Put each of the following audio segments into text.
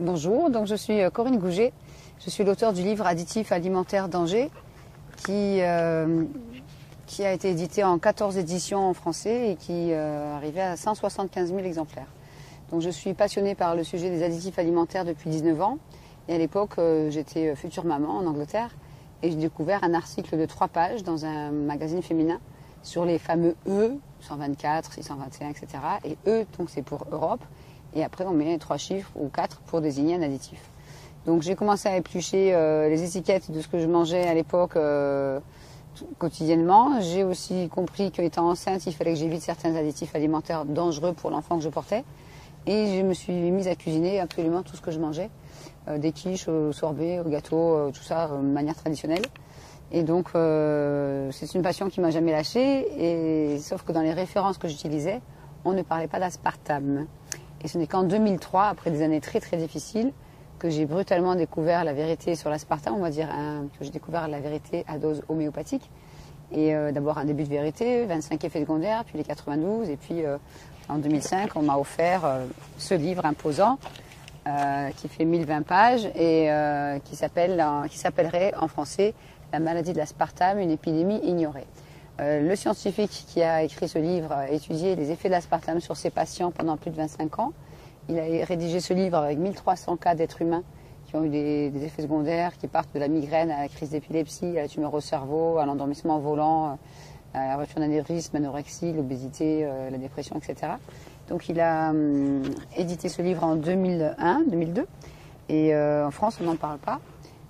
Bonjour, donc je suis euh, Corinne Gouget. Je suis l'auteur du livre Additifs alimentaires danger qui, euh, qui a été édité en 14 éditions en français et qui euh, arrivait à 175 000 exemplaires. Donc je suis passionnée par le sujet des additifs alimentaires depuis 19 ans. Et à l'époque, euh, j'étais future maman en Angleterre et j'ai découvert un article de trois pages dans un magazine féminin sur les fameux E, 124, 621, etc. Et E, donc c'est pour Europe. Et après, on met trois chiffres ou quatre pour désigner un additif. Donc j'ai commencé à éplucher euh, les étiquettes de ce que je mangeais à l'époque euh, quotidiennement. J'ai aussi compris qu'étant enceinte, il fallait que j'évite certains additifs alimentaires dangereux pour l'enfant que je portais. Et je me suis mise à cuisiner absolument tout ce que je mangeais. Euh, des quiches au sorbet, au gâteau, tout ça de manière traditionnelle. Et donc c'est une passion qui m'a jamais lâchée. Et sauf que dans les références que j'utilisais, on ne parlait pas d'aspartame. Et ce n'est qu'en 2003, après des années très très difficiles, que j'ai brutalement découvert la vérité sur l'aspartame, on va dire que j'ai découvert la vérité à dose homéopathique. Et euh, d'abord un début de vérité, 25 effets secondaires, puis les 92, et puis euh, en 2005, on m'a offert euh, ce livre imposant qui fait 1020 pages et qui s'appelle, qui s'appellerait en français La maladie de l'aspartame, une épidémie ignorée. Euh, le scientifique qui a écrit ce livre a étudié les effets de l'aspartame sur ses patients pendant plus de 25 ans. Il a rédigé ce livre avec 1300 cas d'êtres humains qui ont eu des, effets secondaires, qui partent de la migraine à la crise d'épilepsie, à la tumeur au cerveau, à l'endormissement volant, à la rupture d'anévrisme, l'anorexie, l'obésité, euh, la dépression, etc. Donc il a hum, édité ce livre en 2001, 2002, et euh, en France on n'en parle pas.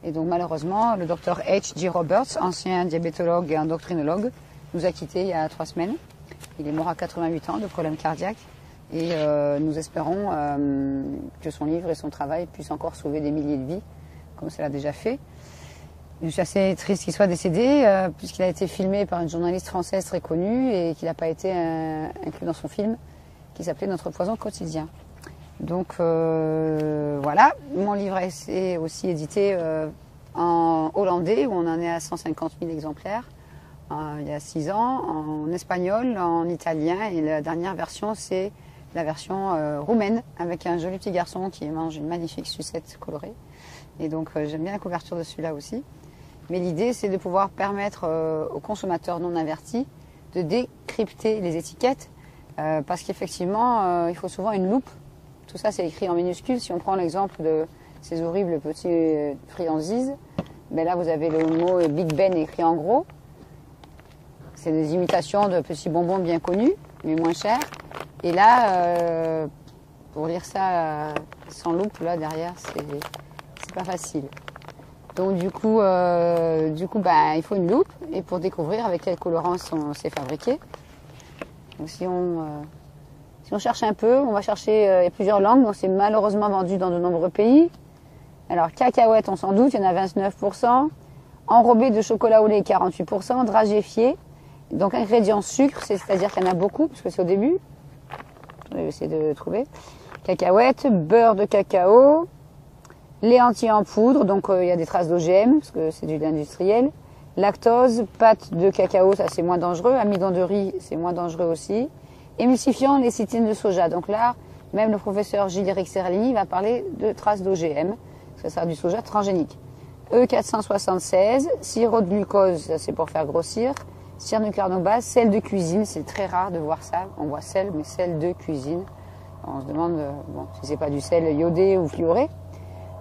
Et donc malheureusement, le docteur H.G. Roberts, ancien diabétologue et endocrinologue, nous a quittés il y a trois semaines. Il est mort à 88 ans de problèmes cardiaques. Et euh, nous espérons euh, que son livre et son travail puissent encore sauver des milliers de vies, comme cela a déjà fait. Je suis assez triste qu'il soit décédé, euh, puisqu'il a été filmé par une journaliste française très connue et qu'il n'a pas été inclus dans son film, qui s'appelait Notre poison quotidien. Donc voilà, mon livre est aussi édité en hollandais, où on en est à 150 000 exemplaires. Euh, il y a six ans, en espagnol, en italien, et la dernière version, c'est la version euh, roumaine, avec un joli petit garçon qui mange une magnifique sucette colorée. Et donc euh, j'aime bien la couverture de celui-là aussi. Mais l'idée, c'est de pouvoir permettre aux consommateurs non avertis de décrypter les étiquettes, parce qu'effectivement, il faut souvent une loupe. Tout ça, c'est écrit en minuscules. Si on prend l'exemple de ces horribles petits friandises, ben là, vous avez le mot Big Ben écrit en gros. C'est des imitations de petits bonbons bien connus, mais moins chers. Et là, euh, pour lire ça euh, sans loupe, là derrière, c'est pas facile. Donc du coup, euh, du coup, bah, il faut une loupe et pour découvrir avec quel colorant c'est fabriqué. Donc si on, si on cherche un peu, on va chercher il y a plusieurs langues, donc c'est malheureusement vendu dans de nombreux pays. Alors cacahuètes, on s'en doute, il y en a 29%. Enrobé de chocolat au lait, 48%. Dragéfié, donc ingrédients sucre, c'est-à-dire qu'il y en a beaucoup, parce que c'est au début. Je vais essayer de trouver. Cacahuètes, beurre de cacao, lait entier en poudre, donc euh, il y a des traces d'OGM, parce que c'est du lait industriel. Lactose, pâte de cacao, ça c'est moins dangereux. Amidon de riz, c'est moins dangereux aussi. Émulsifiant, lécithine de soja. Donc là, même le professeur Gilles Serlini va parler de traces d'OGM, ça sert du soja transgénique. E476, sirop de glucose, ça c'est pour faire grossir. Cire de base, sel de cuisine, c'est très rare de voir ça. On voit sel, mais sel de cuisine. On se demande euh, bon, si c'est pas du sel iodé ou fluoré.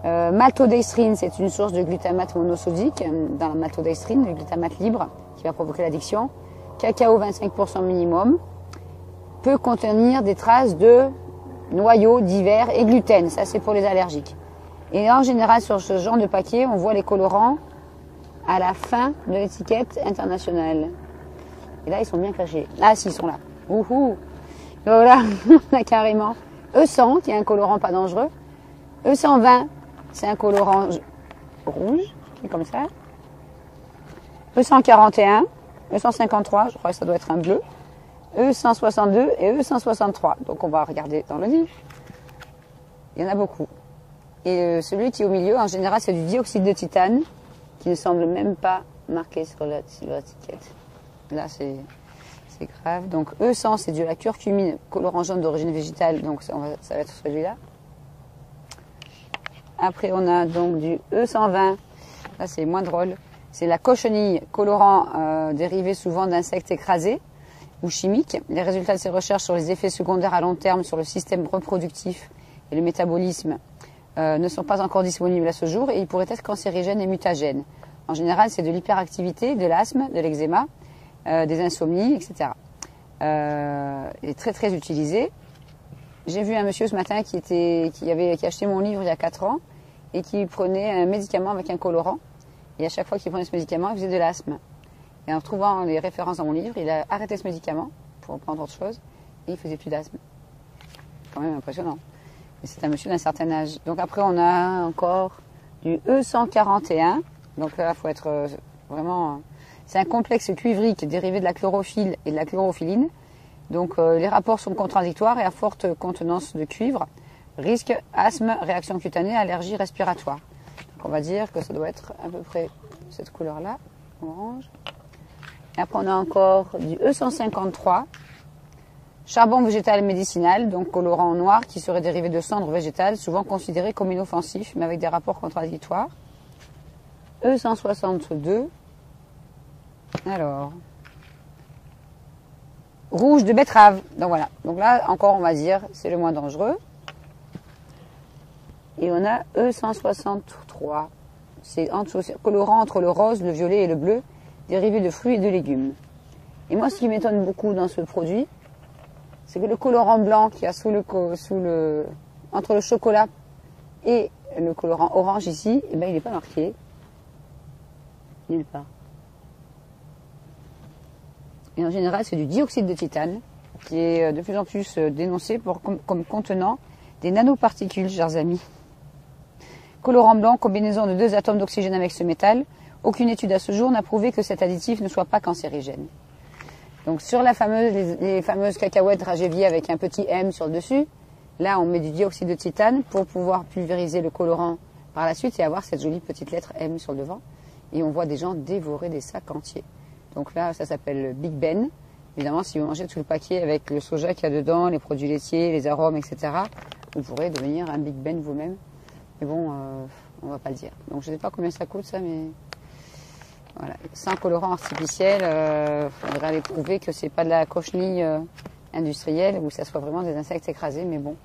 Euh, maltodextrine, c'est une source de glutamate monosodique. Dans la maltodextrine, le glutamate libre qui va provoquer l'addiction. Cacao 25% minimum peut contenir des traces de noyaux divers et gluten. Ça, c'est pour les allergiques. Et en général, sur ce genre de paquet, on voit les colorants à la fin de l'étiquette internationale. Et là, ils sont bien cachés. Ah, si, ils sont là. Ouhou Voilà, on a carrément E100, qui est un colorant pas dangereux. E120, c'est un colorant rouge, qui est comme ça. E141, E153, je crois que ça doit être un bleu. E162 et E163. Donc on va regarder dans le livre. Il y en a beaucoup. Et euh, celui qui est au milieu, en général, c'est du dioxyde de titane, qui ne semble même pas marqué sur l'étiquette. Là, c'est grave. Donc, E100, c'est de la curcumine, colorant jaune d'origine végétale. Donc, ça, va, être celui-là. Après, on a donc du E120. Là, c'est moins drôle. C'est la cochenille, colorant euh, dérivé souvent d'insectes écrasés ou chimiques. Les résultats de ces recherches sur les effets secondaires à long terme sur le système reproductif et le métabolisme euh, ne sont pas encore disponibles à ce jour et ils pourraient être cancérigènes et mutagènes. En général, c'est de l'hyperactivité, de l'asthme, de l'eczéma, euh, des insomnies, etc. Euh, est très très utilisé. J'ai vu un monsieur ce matin qui, était, qui avait qui acheté mon livre il y a 4 ans et qui prenait un médicament avec un colorant. Et à chaque fois qu'il prenait ce médicament, il faisait de l'asthme. Et en trouvant les références dans mon livre, il a arrêté ce médicament pour prendre autre chose et il faisait plus d'asthme. Quand même impressionnant. Et c'est un monsieur d'un certain âge. Donc après, on a encore du E141. Donc là, il faut être euh, vraiment... C'est un complexe cuivrique dérivé de la chlorophylle et de la chlorophyline. Donc euh, les rapports sont contradictoires et à forte contenance de cuivre. Risque, asthme, réaction cutanée, allergie respiratoire. On va dire que ça doit être à peu près cette couleur-là, orange. Et après on a encore du E153, charbon végétal médicinal, donc colorant noir qui serait dérivé de cendres végétales, souvent considéré comme inoffensif, mais avec des rapports contradictoires. E162, alors, rouge de betterave. Donc voilà. Donc là, encore, on va dire, c'est le moins dangereux. Et on a E163. C'est colorant entre le rose, le violet et le bleu, dérivé de fruits et de légumes. Et moi, ce qui m'étonne beaucoup dans ce produit, c'est que le colorant blanc qu'il y a sous le, sous le, entre le chocolat et le colorant orange ici, eh ben, il n'est pas marqué. Nulle part. Et en général, c'est du dioxyde de titane qui est euh, de plus en plus euh, dénoncé comme, contenant des nanoparticules, chers amis. Colorant blanc, combinaison de deux atomes d'oxygène avec ce métal. Aucune étude à ce jour n'a prouvé que cet additif ne soit pas cancérigène. Donc sur les, fameuses cacahuètes Dragévier avec un petit M sur le dessus, là on met du dioxyde de titane pour pouvoir pulvériser le colorant par la suite et avoir cette jolie petite lettre M sur le devant. Et on voit des gens dévorer des sacs entiers. Donc là, ça s'appelle Big Ben. Évidemment, si vous mangez tout le paquet avec le soja qu'il y a dedans, les produits laitiers, les arômes, etc., vous pourrez devenir un Big Ben vous-même. Mais bon, euh, on va pas le dire. Donc je ne sais pas combien ça coûte ça, mais voilà. Sans colorant artificiel, il euh, faudrait aller prouver que c'est pas de la cochenille euh, industrielle ou que ça soit vraiment des insectes écrasés. Mais bon,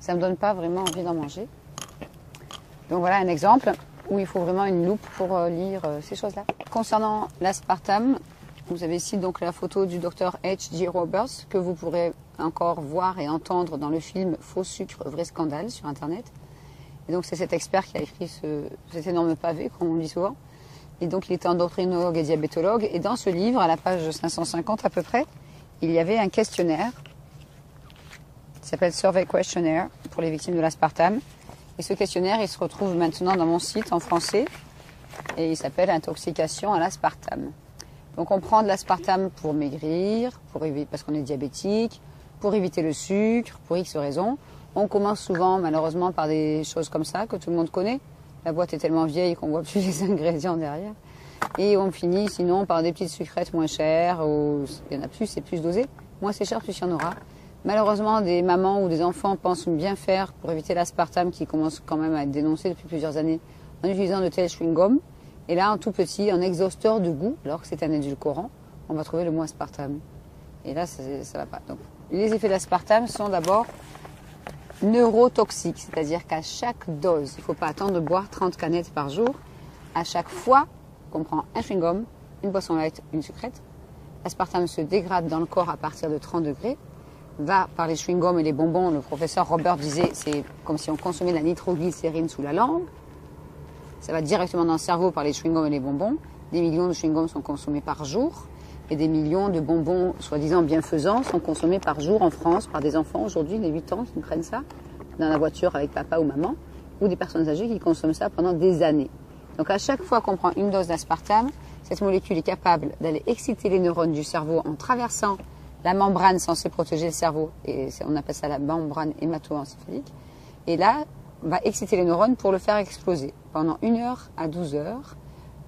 ça me donne pas vraiment envie d'en manger. Donc voilà un exemple où il faut vraiment une loupe pour euh, lire euh, ces choses-là. Concernant l'aspartame, vous avez ici donc la photo du docteur H.G. Roberts que vous pourrez encore voir et entendre dans le film Faux sucre, vrai scandale sur Internet. Et donc c'est cet expert qui a écrit ce, cet énorme pavé, comme on dit souvent. Et donc il était endocrinologue et diabétologue. Et dans ce livre, à la page 550 à peu près, il y avait un questionnaire qui s'appelle Survey Questionnaire pour les victimes de l'aspartame. Et ce questionnaire, il se retrouve maintenant dans mon site en français et il s'appelle Intoxication à l'aspartame. Donc on prend de l'aspartame pour maigrir, pour éviter, parce qu'on est diabétique, pour éviter le sucre, pour X raisons. On commence souvent malheureusement par des choses comme ça que tout le monde connaît. La boîte est tellement vieille qu'on voit plus les ingrédients derrière. Et on finit sinon par des petites sucrètes moins chères, ou il y en a plus, c'est plus dosé. Moins c'est cher, plus il y en aura. Malheureusement, des mamans ou des enfants pensent bien faire pour éviter l'aspartame qui commence quand même à être dénoncé depuis plusieurs années en utilisant de tels chewing-gums. Et là, en tout petit, en exhausteur de goût, alors que c'est un édulcorant, on va trouver le mot aspartame. Et là, ça, ne va pas. Donc, les effets de l'aspartame sont d'abord neurotoxiques, c'est-à-dire qu'à chaque dose, il ne faut pas attendre de boire 30 canettes par jour. À chaque fois qu'on prend un chewing-gum, une boisson light, une sucrète, l'aspartame se dégrade dans le corps à partir de 30 degrés va par les chewing-gums et les bonbons. Le professeur Robert disait c'est comme si on consommait de la nitroglycérine sous la langue. Ça va directement dans le cerveau par les chewing-gums et les bonbons. Des millions de chewing-gums sont consommés par jour et des millions de bonbons soi-disant bienfaisants sont consommés par jour en France par des enfants aujourd'hui de 8 ans qui prennent ça dans la voiture avec papa ou maman ou des personnes âgées qui consomment ça pendant des années. Donc à chaque fois qu'on prend une dose d'aspartame, cette molécule est capable d'aller exciter les neurones du cerveau en traversant la membrane censée protéger le cerveau, et on appelle ça la membrane hémato-encéphalique, et là, va exciter les neurones pour le faire exploser pendant une heure à 12 heures,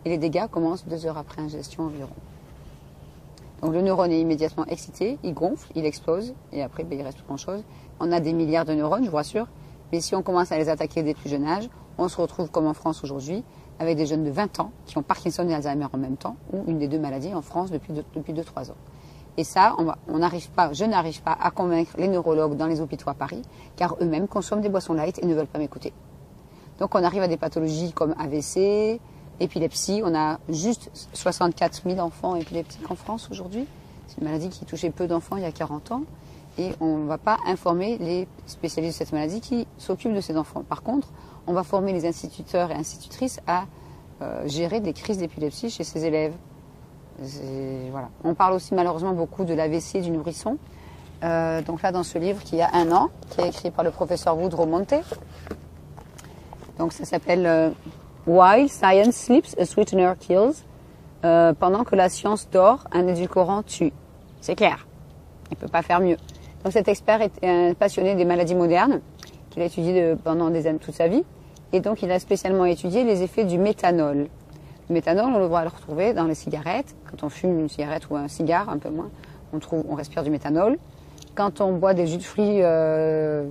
et les dégâts commencent deux heures après ingestion environ. Donc le neurone est immédiatement excité, il gonfle, il explose, et après ben, il reste plus grand chose. On a des milliards de neurones, je vous rassure, Mais si on commence à les attaquer dès plus jeune âge, on se retrouve comme en France aujourd'hui, avec des jeunes de 20 ans qui ont Parkinson et Alzheimer en même temps, ou une des deux maladies en France depuis 2-3 ans. Et ça, on n'arrive pas, je n'arrive pas à convaincre les neurologues dans les hôpitaux à Paris, car eux-mêmes consomment des boissons light et ne veulent pas m'écouter. Donc on arrive à des pathologies comme AVC, épilepsie. On a juste 64 000 enfants épileptiques en France aujourd'hui. C'est une maladie qui touchait peu d'enfants il y a 40 ans. Et on ne va pas informer les spécialistes de cette maladie qui s'occupent de ces enfants. Par contre, on va former les instituteurs et institutrices à euh, gérer des crises d'épilepsie chez ces élèves. On parle aussi malheureusement beaucoup de l'AVC du nourrisson. Euh, donc là, dans ce livre qui a un an, qui est écrit par le professeur Woodrow Monte. Donc ça s'appelle euh, Science Sleeps, a Sweetener Kills. pendant que la science dort, un édulcorant tue. C'est clair. Il ne peut pas faire mieux. Donc cet expert est un passionné des maladies modernes qu'il a étudié pendant des années, toute sa vie. Et donc il a spécialement étudié les effets du méthanol. Le méthanol, on voit le retrouver dans les cigarettes. Quand on fume une cigarette ou un cigare, un peu moins, on, trouve, on respire du méthanol. Quand on boit des jus de fruits, euh,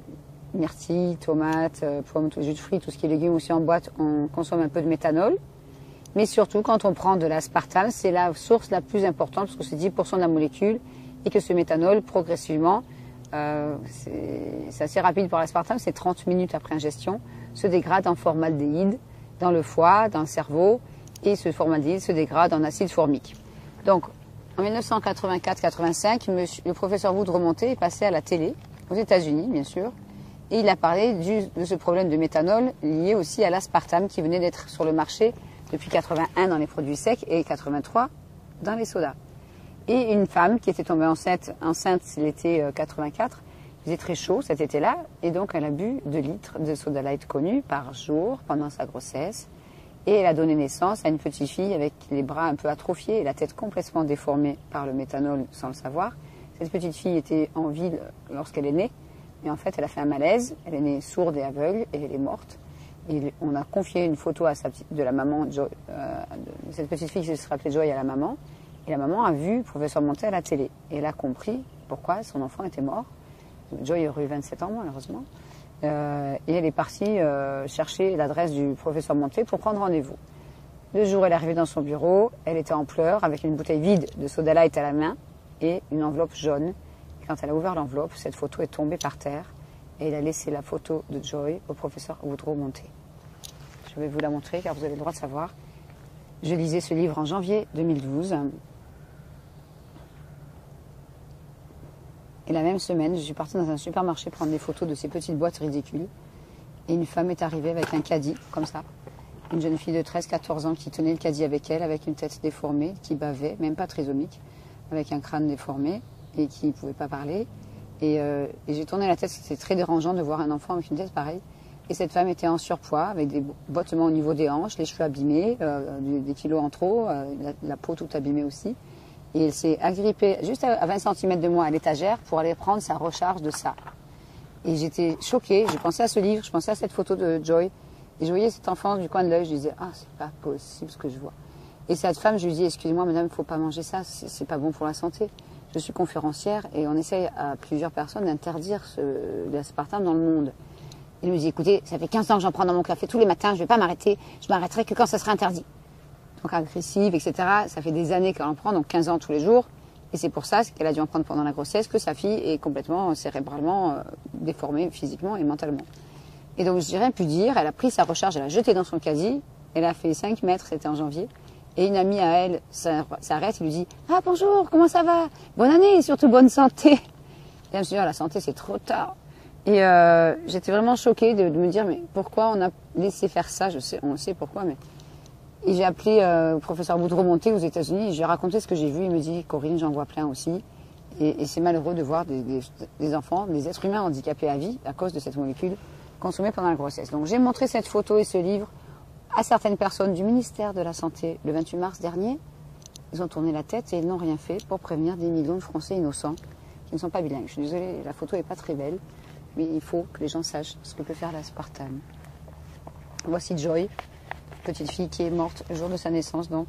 myrtilles, tomates, euh, pommes, jus de fruits, tout ce qui est légumes aussi en boîte, on consomme un peu de méthanol. Mais surtout, quand on prend de l'aspartame, c'est la source la plus importante parce que c'est 10% de la molécule et que ce méthanol, progressivement, euh, c'est assez rapide pour l'aspartame, c'est 30 minutes après ingestion, se dégrade en formaldéhyde dans le foie, dans le cerveau, et ce formaldéhyde se dégrade en acide formique. Donc, en 1984-85, le professeur Wood remonté est passé à la télé, aux États-Unis, bien sûr, et il a parlé de ce problème de méthanol lié aussi à l'aspartame qui venait d'être sur le marché depuis 81 dans les produits secs et 83 dans les sodas et une femme qui était tombée enceinte, enceinte l'été 84. Il faisait très chaud cet été-là, et donc elle a bu 2 litres de soda light connu par jour pendant sa grossesse. Et elle a donné naissance à une petite fille avec les bras un peu atrophiés et la tête complètement déformée par le méthanol sans le savoir. Cette petite fille était en ville lorsqu'elle est née, et en fait elle a fait un malaise, elle est née sourde et aveugle, et elle est morte. On a confié une photo à sa de la maman, euh, de cette petite fille qui se rappelait Joy à la maman. Et la maman a vu professeur monter à la télé. Et elle a compris pourquoi son enfant était mort. Joy aurait eu 27 ans, malheureusement. Euh, et elle est partie euh, chercher l'adresse du professeur Monté pour prendre rendez-vous. Le jour elle est arrivée dans son bureau, elle était en pleurs avec une bouteille vide de soda light à la main et une enveloppe jaune. Quand elle a ouvert l'enveloppe, cette photo est tombée par terre et elle a laissé la photo de Joy au professeur Woodrow Monté. Je vais vous la montrer car vous avez le droit de savoir. Je lisais ce livre en janvier 2012 Et la même semaine, je suis partie dans un supermarché prendre des photos de ces petites boîtes ridicules. Et une femme est arrivée avec un caddie, comme ça. Une jeune fille de 13-14 ans qui tenait le caddie avec elle, avec une tête déformée, qui bavait, même pas trisomique, avec un crâne déformé et qui ne pouvait pas parler. Euh, et, j'ai tourné la tête, c'était très dérangeant de voir un enfant avec une tête pareille. Et cette femme était en surpoids, avec des bottements au niveau des hanches, les cheveux abîmés, euh, des, kilos en trop, euh, la, peau toute abîmée aussi. Elle s'est agrippée juste à 20 cm de moi à l'étagère pour aller prendre sa recharge de ça. Et j'étais choquée, j'ai pensé à ce livre, je pensais à cette photo de Joy. Et je voyais cet enfant du coin de l'œil, je disais, ah, c'est pas possible ce que je vois. Et cette femme, je lui dis, excusez-moi madame, il faut pas manger ça, c'est pas bon pour la santé. Je suis conférencière et on essaye à plusieurs personnes d'interdire l'aspartame dans le monde. Il me dit, écoutez, ça fait 15 ans que j'en prends dans mon café tous les matins, je vais pas m'arrêter, je m'arrêterai que quand ça sera interdit agressive, etc. Ça fait des années qu'elle en prend, donc 15 ans tous les jours. Et c'est pour ça qu'elle a dû en prendre pendant la grossesse que sa fille est complètement cérébralement euh, déformée physiquement et mentalement. Et donc je rien pu dire. Elle a pris sa recharge, elle a jeté dans son casier. Elle a fait 5 mètres, c'était en janvier. Et une amie à elle s'arrête et lui dit Ah bonjour, comment ça va? Bonne année et surtout bonne santé. Et elle me dit ah, la santé c'est trop tard. Et euh, j'étais vraiment choquée de, de, me dire mais pourquoi on a laissé faire ça? Je sais, on sait pourquoi, mais et j'ai appelé euh, le professeur Boudreau Monté aux États-Unis et j'ai raconté ce que j'ai vu. Il me dit Corinne, j'en vois plein aussi. Et, c'est malheureux de voir des, enfants, des êtres humains handicapés à vie à cause de cette molécule consommée pendant la grossesse. Donc j'ai montré cette photo et ce livre à certaines personnes du ministère de la Santé le 28 mars dernier. Ils ont tourné la tête et ils n'ont rien fait pour prévenir des millions de Français innocents qui ne sont pas bilingues. Je suis désolée, la photo n'est pas très belle, mais il faut que les gens sachent ce que peut faire l'aspartame. Voici Joy, petite fille qui est morte le jour de sa naissance, donc,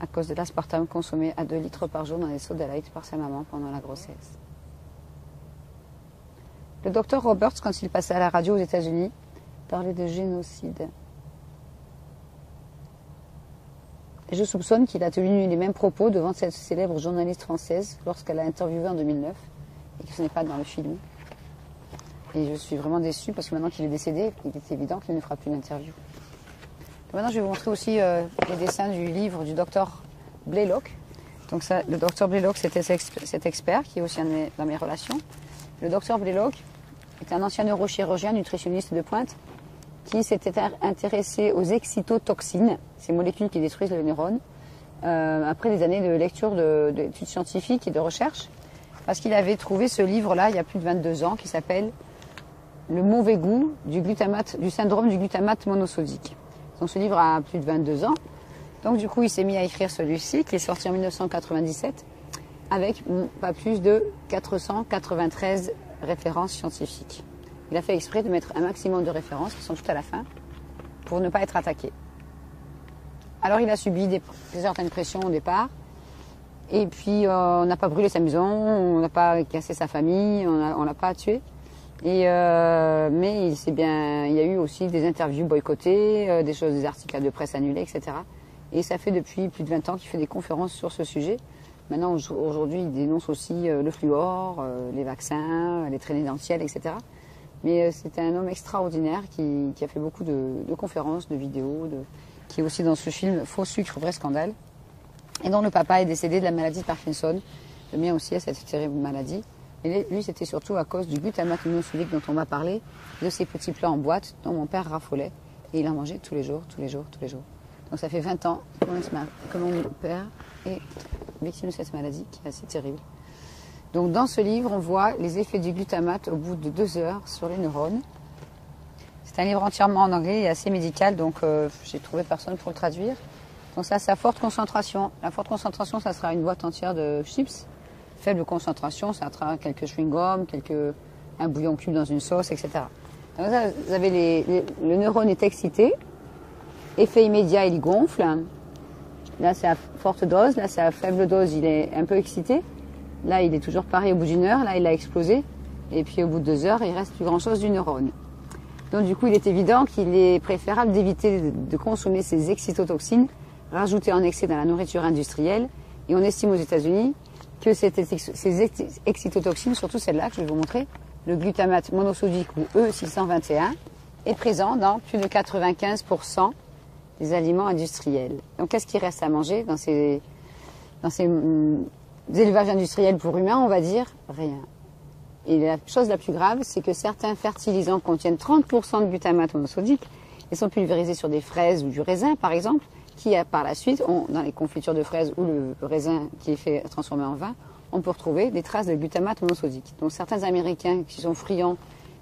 à cause de l'aspartame consommé à 2 litres par jour dans les soda light par sa maman pendant la grossesse. Le docteur Roberts, quand il passait à la radio aux États-Unis, parlait de génocide. Je soupçonne qu'il a tenu les mêmes propos devant cette célèbre journaliste française lorsqu'elle a interviewé en 2009 et que ce n'est pas dans le film. Et je suis vraiment déçue parce que maintenant qu'il est décédé, il est évident qu'il ne fera plus d'interview. Maintenant, je vais vous montrer aussi euh, les dessins du livre du docteur Blaylock. Donc ça, le docteur Blaylock, c'était cet expert qui est aussi un dans mes relations. Le docteur Blaylock est un ancien neurochirurgien, nutritionniste de pointe, qui s'était intéressé aux excitotoxines, ces molécules qui détruisent le neurone, euh, après des années de lecture d'études scientifiques et de recherche, parce qu'il avait trouvé ce livre-là il y a plus de 22 ans qui s'appelle Le mauvais goût du, glutamate, du syndrome du glutamate monosodique. Donc ce livre a plus de 22 ans. Donc du coup, il s'est mis à écrire celui-ci qui est sorti en 1997 avec pas plus de 493 références scientifiques. Il a fait exprès de mettre un maximum de références qui sont toutes à la fin pour ne pas être attaqué. Alors il a subi des, certaines pressions au départ. Et puis euh, on n'a pas brûlé sa maison, on n'a pas cassé sa famille, on l'a pas tué. Et euh, mais il bien, il y a eu aussi des interviews boycottées, euh, des choses, des articles de presse annulés, etc. Et ça fait depuis plus de 20 ans qu'il fait des conférences sur ce sujet. Maintenant, aujourd'hui, il dénonce aussi le fluor, les vaccins, les traînées dentielles, etc. Mais euh, c'était un homme extraordinaire qui, a fait beaucoup de, conférences, de vidéos, qui est aussi dans ce film Faux sucre, vrai scandale, et dont le papa est décédé de la maladie de Parkinson. Le mien aussi a cette terrible maladie. Et lui, c'était surtout à cause du glutamate monosodique dont on m'a parlé, de ces petits plats en boîte dont mon père raffolait. Et il en mangeait tous les jours, tous les jours, tous les jours. Donc ça fait 20 ans que mon père est victime de cette maladie qui est assez terrible. Donc dans ce livre, on voit les effets du glutamate au bout de deux heures sur les neurones. C'est un livre entièrement en anglais et assez médical, donc euh, j'ai trouvé personne pour le traduire. Donc ça, c'est à forte concentration. La forte concentration, ça sera une boîte entière de chips. Faible concentration, ça sera quelques chewing-gums, quelques un bouillon cube dans une sauce, etc. Donc vous avez le neurone est excité, effet immédiat, il gonfle. Là, c'est à forte dose, là, c'est à faible dose, il est un peu excité. Là, il est toujours pareil au bout d'une heure. Là, il a explosé. Et puis au bout de deux heures, il reste plus grand-chose du neurone. Donc du coup, il est évident qu'il est préférable d'éviter de consommer ces excitotoxines rajoutées en excès dans la nourriture industrielle. Et on estime aux États-Unis que ces excitotoxines, surtout celle-là que je vais vous montrer, le glutamate monosodique ou E621, est présent dans plus de 95% des aliments industriels. Donc qu'est-ce qui reste à manger dans ces, hum, élevages industriels pour humains, on va dire rien. Et la chose la plus grave, c'est que certains fertilisants contiennent 30% de glutamate monosodique et sont pulvérisés sur des fraises ou du raisin, par exemple, qui, par la suite, ont, dans les confitures de fraises ou le raisin qui est fait transformer en vin, on peut retrouver des traces de glutamate monosodique. Donc certains Américains qui sont friands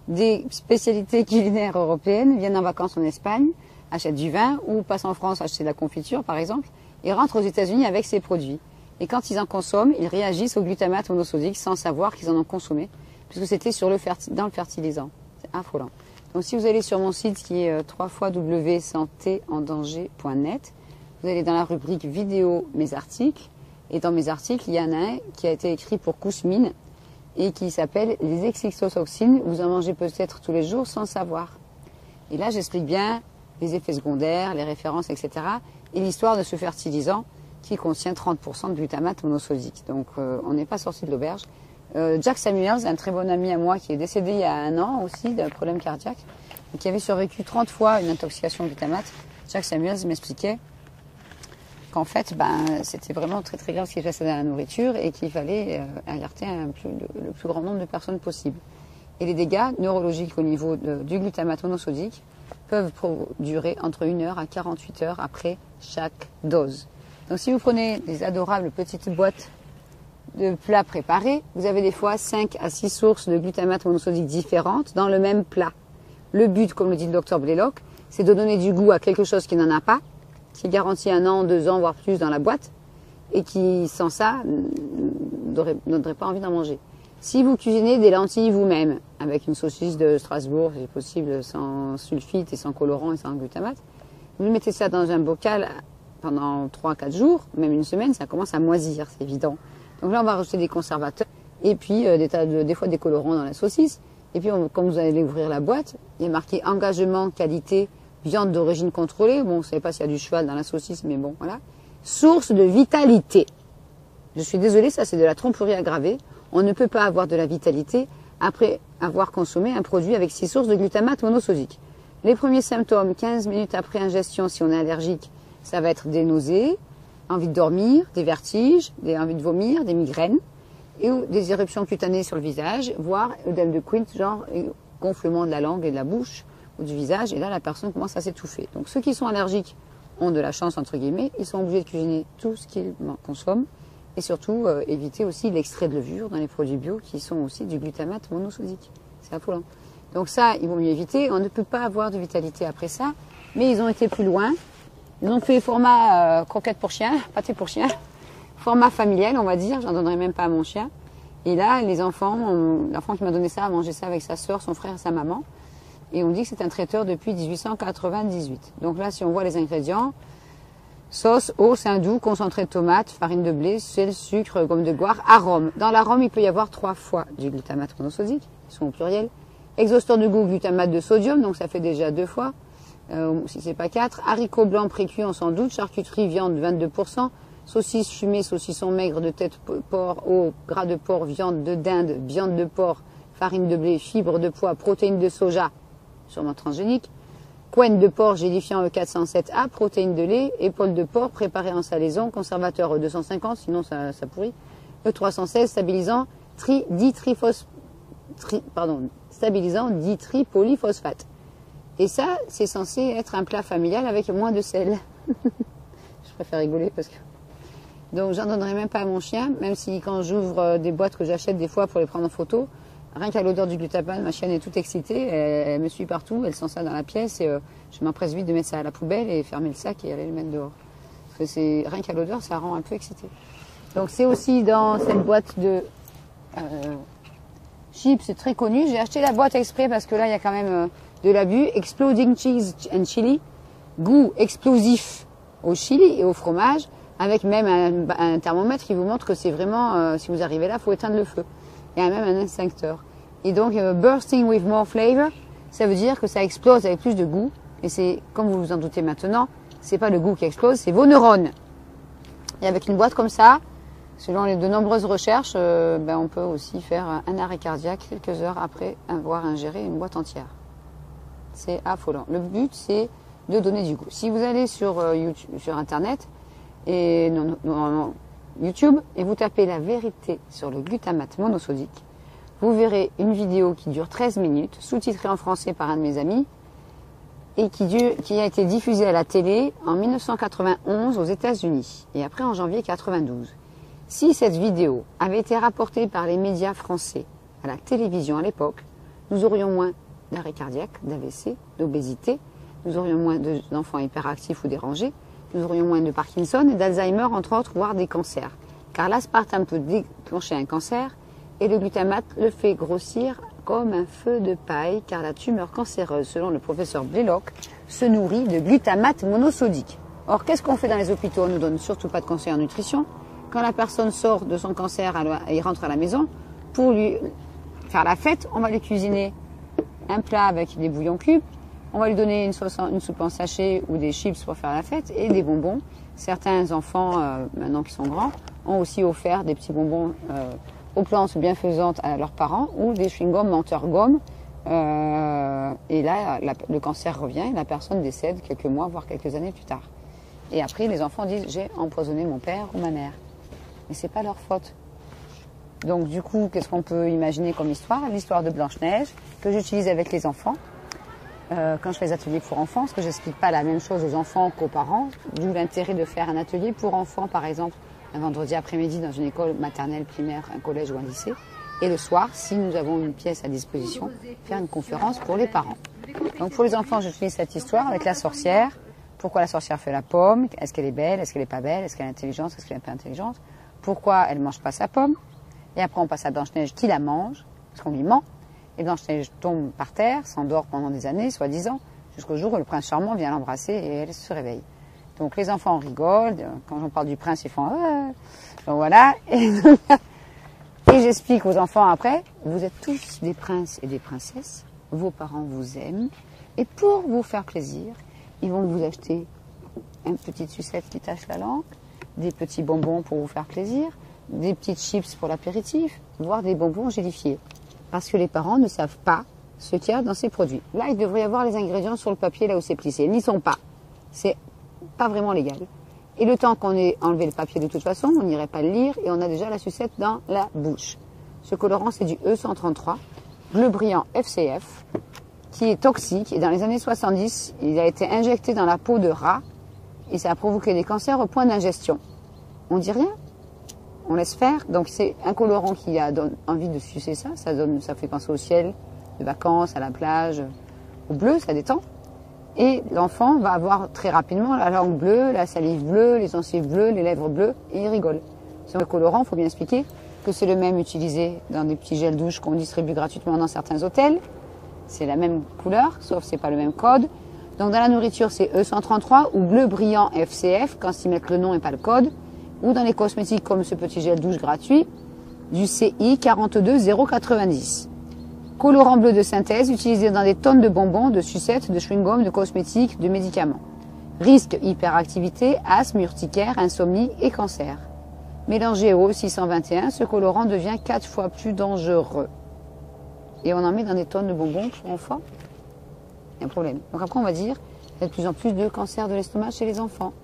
des spécialités culinaires européennes viennent en vacances en Espagne, achètent du vin ou passent en France acheter de la confiture, par exemple, et rentrent aux États-Unis avec ces produits. Et quand ils en consomment, ils réagissent au glutamate monosodique sans savoir qu'ils en ont consommé, puisque c'était sur le dans le fertilisant. C'est affolant. Donc si vous allez sur mon site qui est euh, www.santéendanger.net, vous allez dans la rubrique vidéo mes articles, et dans mes articles, il y en a un qui a été écrit pour Kousmine et qui s'appelle Les excitotoxines, vous en mangez peut-être tous les jours sans savoir. Et là, j'explique bien les effets secondaires, les références, etc. et l'histoire de ce fertilisant qui contient 30% de glutamate monosodique. Donc euh, on n'est pas sorti de l'auberge. Euh, Jack Samuels, un très bon ami à moi qui est décédé il y a un an aussi d'un problème cardiaque, et qui avait survécu 30 fois une intoxication au glutamate, Jack Samuels m'expliquait qu'en fait, ben, c'était vraiment très très grave ce qui se passait dans la nourriture et qu'il fallait euh, alerter le, plus grand nombre de personnes possible. Et les dégâts neurologiques au niveau du glutamate monosodique peuvent durer entre 1 heure à 48 heures après chaque dose. Donc si vous prenez des adorables petites boîtes de plats préparés, vous avez des fois 5 à 6 sources de glutamate monosodique différentes dans le même plat. Le but, comme le dit le docteur Blaylock, c'est de donner du goût à quelque chose qui n'en a pas, qui garantit un an, deux ans, voire plus dans la boîte, et qui, sans ça, n'aurait pas envie d'en manger. Si vous cuisinez des lentilles vous-même, avec une saucisse de Strasbourg, si possible, sans sulfite et sans colorant et sans glutamate, vous mettez ça dans un bocal pendant 3-4 jours, même une semaine, ça commence à moisir, c'est évident. Donc là, on va rajouter des conservateurs et puis euh, des, tas de, des fois des colorants dans la saucisse. Et puis, quand vous allez ouvrir la boîte, il y a marqué engagement, qualité, viande d'origine contrôlée. Bon, on ne savez pas s'il y a du cheval dans la saucisse, mais bon, voilà. Source de vitalité. Je suis désolée, ça c'est de la tromperie aggravée. On ne peut pas avoir de la vitalité après avoir consommé un produit avec six sources de glutamate monosodique. Les premiers symptômes, 15 minutes après ingestion, si on est allergique, ça va être des nausées, envie de dormir, des vertiges, des de vomir, des migraines, et des éruptions cutanées sur le visage, voire œdème de Quint, genre gonflement de la langue et de la bouche ou du visage, et là la personne commence à s'étouffer. Donc ceux qui sont allergiques ont de la chance, entre guillemets, ils sont obligés de cuisiner tout ce qu'ils consomment, et surtout euh, éviter aussi l'extrait de levure dans les produits bio qui sont aussi du glutamate monosodique. C'est affolant. Donc ça, il vaut mieux éviter. On ne peut pas avoir de vitalité après ça, mais ils ont été plus loin. Ils ont fait format euh, croquette pour chien, pâté pour chien, format familial, on va dire. J'en donnerai même pas à mon chien. Et là, les enfants, l'enfant qui m'a donné ça a mangé ça avec sa soeur, son frère sa maman. Et on dit que c'est un traiteur depuis 1898. Donc là, si on voit les ingrédients, sauce, eau, doux, concentré de tomate, farine de blé, sel, sucre, gomme de goire, arôme. Dans l'arôme, il peut y avoir trois fois du glutamate monosodique, ils sont au pluriel. Exhausteur de goût, glutamate de sodium, donc ça fait déjà deux fois, euh, si c'est pas quatre. Haricots blancs précuits, sans doute. Charcuterie, viande, 22%. Saucisses fumées, saucissons maigres de tête, porc, eau, gras de porc, viande de dinde, viande de porc, farine de blé, fibres de pois, protéines de soja, sûrement transgéniques, couenne de porc gélifiant E407A, protéines de lait, épaules de porc préparées en salaison, conservateur E250, sinon ça, ça pourrit, E316 stabilisant tri, ditrifos, tri, pardon. Et ça, c'est censé être un plat familial avec moins de sel. je préfère rigoler parce que donc j'en donnerai même pas à mon chien, même si quand j'ouvre euh, des boîtes que j'achète des fois pour les prendre en photo, rien qu'à l'odeur du glutamate, ma chienne est toute excitée, elle, me suit partout, elle sent ça dans la pièce et euh, je m'empresse vite de mettre ça à la poubelle et fermer le sac et aller le mettre dehors. Parce que c'est rien qu'à l'odeur, ça rend un peu excité. Donc c'est aussi dans cette boîte de euh, chips, c'est très connu. J'ai acheté la boîte exprès parce que là il y a quand même de l'abus. Exploding cheese and chili, goût explosif au chili et au fromage avec même un, thermomètre qui vous montre que c'est vraiment, euh, si vous arrivez là, faut éteindre le feu. Il y a même un instincteur. Et donc, euh, bursting with more flavor, ça veut dire que ça explose avec plus de goût. Et c'est, comme vous vous en doutez maintenant, c'est pas le goût qui explose, c'est vos neurones. Et avec une boîte comme ça, selon de nombreuses recherches, euh, ben on peut aussi faire un arrêt cardiaque quelques heures après avoir ingéré une boîte entière. C'est affolant. Le but, c'est de donner du goût. Si vous allez sur, YouTube, sur Internet, et non, YouTube et vous tapez la vérité sur le glutamate monosodique, vous verrez une vidéo qui dure 13 minutes, sous-titrée en français par un de mes amis, et qui, a été diffusée à la télé en 1991 aux États-Unis et après en janvier 92. Si cette vidéo avait été rapportée par les médias français à la télévision à l'époque, nous aurions moins d'arrêt cardiaque, d'AVC, d'obésité, nous aurions moins d'enfants hyperactifs ou dérangés, nous aurions moins de Parkinson et d'Alzheimer, entre autres, voire des cancers. Car l'aspartame peut déclencher un cancer et le glutamate le fait grossir comme un feu de paille, car la tumeur cancéreuse, selon le professeur Blaylock, se nourrit de glutamate monosodique. Or, qu'est-ce qu'on fait dans les hôpitaux? On ne donne surtout pas de conseils en nutrition. Quand la personne sort de son cancer et rentre à la maison, pour lui faire la fête, on va lui cuisiner un plat avec des bouillons cubes, on va lui donner une, soupe en sachet ou des chips pour faire la fête et des bonbons. Certains enfants, euh, maintenant qui sont grands, ont aussi offert des petits bonbons euh, aux plantes bienfaisantes à leurs parents ou des chewing-gums menteur-gomme. Euh, et là, le cancer revient et la personne décède quelques mois, voire quelques années plus tard. Et après, les enfants disent j'ai empoisonné mon père ou ma mère. Mais c'est pas leur faute. Donc du coup, qu'est-ce qu'on peut imaginer comme histoire? L'histoire de Blanche-Neige que j'utilise avec les enfants. Euh, quand je fais des ateliers pour enfants, parce que j'explique pas la même chose aux enfants qu'aux parents, d'où l'intérêt de faire un atelier pour enfants, par exemple, un vendredi après-midi dans une école maternelle, primaire, un collège ou un lycée, et le soir, si nous avons une pièce à disposition, faire une conférence pour les parents. Donc pour les enfants, j'utilise cette histoire avec la sorcière. Pourquoi la sorcière fait la pomme? Est-ce qu'elle est belle? Est-ce qu'elle n'est pas belle? Est-ce qu'elle est intelligente? Est-ce qu'elle n'est pas intelligente? Pourquoi elle ne mange pas sa pomme? Et après, on passe à Blanche-Neige qui la mange, parce qu'on lui ment. Et Blanche-Neige tombe par terre, s'endort pendant des années, soi-disant, jusqu'au jour où le prince charmant vient l'embrasser et elle se réveille. Donc les enfants rigolent, quand j'en parle du prince, ils font ah. Donc voilà. Et, j'explique aux enfants après, vous êtes tous des princes et des princesses, vos parents vous aiment, et pour vous faire plaisir, ils vont vous acheter une petite sucette qui tache la langue, des petits bonbons pour vous faire plaisir, des petites chips pour l'apéritif, voire des bonbons gélifiés. Parce que les parents ne savent pas ce qu'il y a dans ces produits. Là, il devrait y avoir les ingrédients sur le papier là où c'est plissé. Ils n'y sont pas. C'est pas vraiment légal. Et le temps qu'on ait enlevé le papier de toute façon, on n'irait pas le lire et on a déjà la sucette dans la bouche. Ce colorant, c'est du E133, bleu brillant FCF, qui est toxique. Et dans les années 70, il a été injecté dans la peau de rat et ça a provoqué des cancers au point d'ingestion. On dit rien On laisse faire Donc c'est un colorant qui a envie de sucer ça. Ça, donne, ça fait penser au ciel, de vacances, à la plage, au bleu, ça détend. Et l'enfant va avoir très rapidement la langue bleue, la salive bleue, les gencives bleues, les lèvres bleues, et il rigole. C'est un colorant, il faut bien expliquer que c'est le même utilisé dans des petits gels douche qu'on distribue gratuitement dans certains hôtels. C'est la même couleur, sauf c'est pas le même code. Donc dans la nourriture, c'est E133 ou bleu brillant FCF quand ils mettent le nom et pas le code. Ou dans les cosmétiques comme ce petit gel douche gratuit, du CI 42090. Colorant bleu de synthèse utilisé dans des tonnes de bonbons, de sucettes, de chewing-gum, de cosmétiques, de médicaments. Risque hyperactivité, asthme, urticaire, insomnie et cancer. Mélangé au 621, ce colorant devient 4 fois plus dangereux. Et on en met dans des tonnes de bonbons pour enfants. Il y a un problème. Donc après, on va dire qu'il y a de plus en plus de cancer de l'estomac chez les enfants.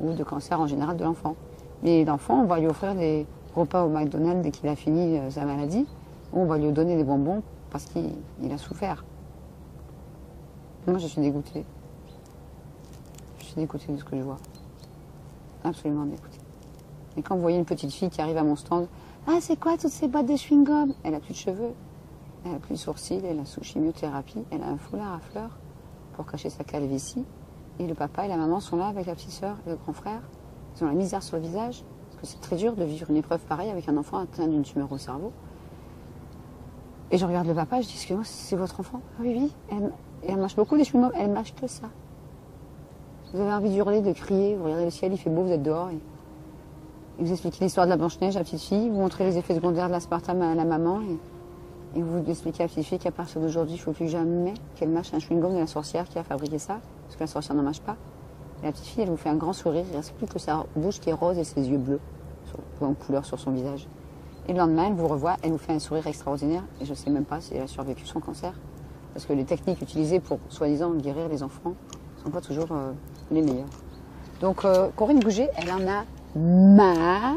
Ou de cancer en général de l'enfant. Mais l'enfant, on va lui offrir des repas au McDonald's dès qu'il a fini euh, sa maladie. Ou on va lui donner des bonbons parce qu'il a souffert. Moi, je suis dégoûtée. Je suis dégoûtée de ce que je vois. Absolument dégoûtée. Et quand vous voyez une petite fille qui arrive à mon stand, ah, c'est quoi toutes ces boîtes de chewing-gum? Elle a plus de cheveux, elle a plus de sourcils, elle a sous chimiothérapie, elle a un foulard à fleurs pour cacher sa calvitie. Et le papa et la maman sont là avec la petite sœur et le grand frère. Ils ont la misère sur le visage, parce que c'est très dur de vivre une épreuve pareille avec un enfant atteint d'une tumeur au cerveau. Et je regarde le papa, je dis, excusez-moi, c'est votre enfant? Ah Oui, oui. Elle, elle mâche beaucoup des chewing elle mâche que ça. Vous avez envie d'hurler, de crier, vous regardez le ciel, il fait beau, vous êtes dehors. Et, vous expliquez l'histoire de la Blanche-Neige à la petite fille, vous montrez les effets secondaires de l'aspartame à la maman, et, vous expliquez à la petite fille qu'à partir d'aujourd'hui, il ne faut plus jamais qu'elle mâche un chewing-gum de la sorcière qui a fabriqué ça, parce que la sorcière n'en mâche pas. La petite fille, elle vous fait un grand sourire, il ne reste plus que sa bouche qui est rose et ses yeux bleus, en couleur sur son visage. Et le lendemain, elle vous revoit, elle vous fait un sourire extraordinaire. Et je ne sais même pas si elle a survécu son cancer. Parce que les techniques utilisées pour, soi-disant, guérir les enfants ne sont pas toujours euh, les meilleures. Donc, euh, Corinne Gouget, elle en a marre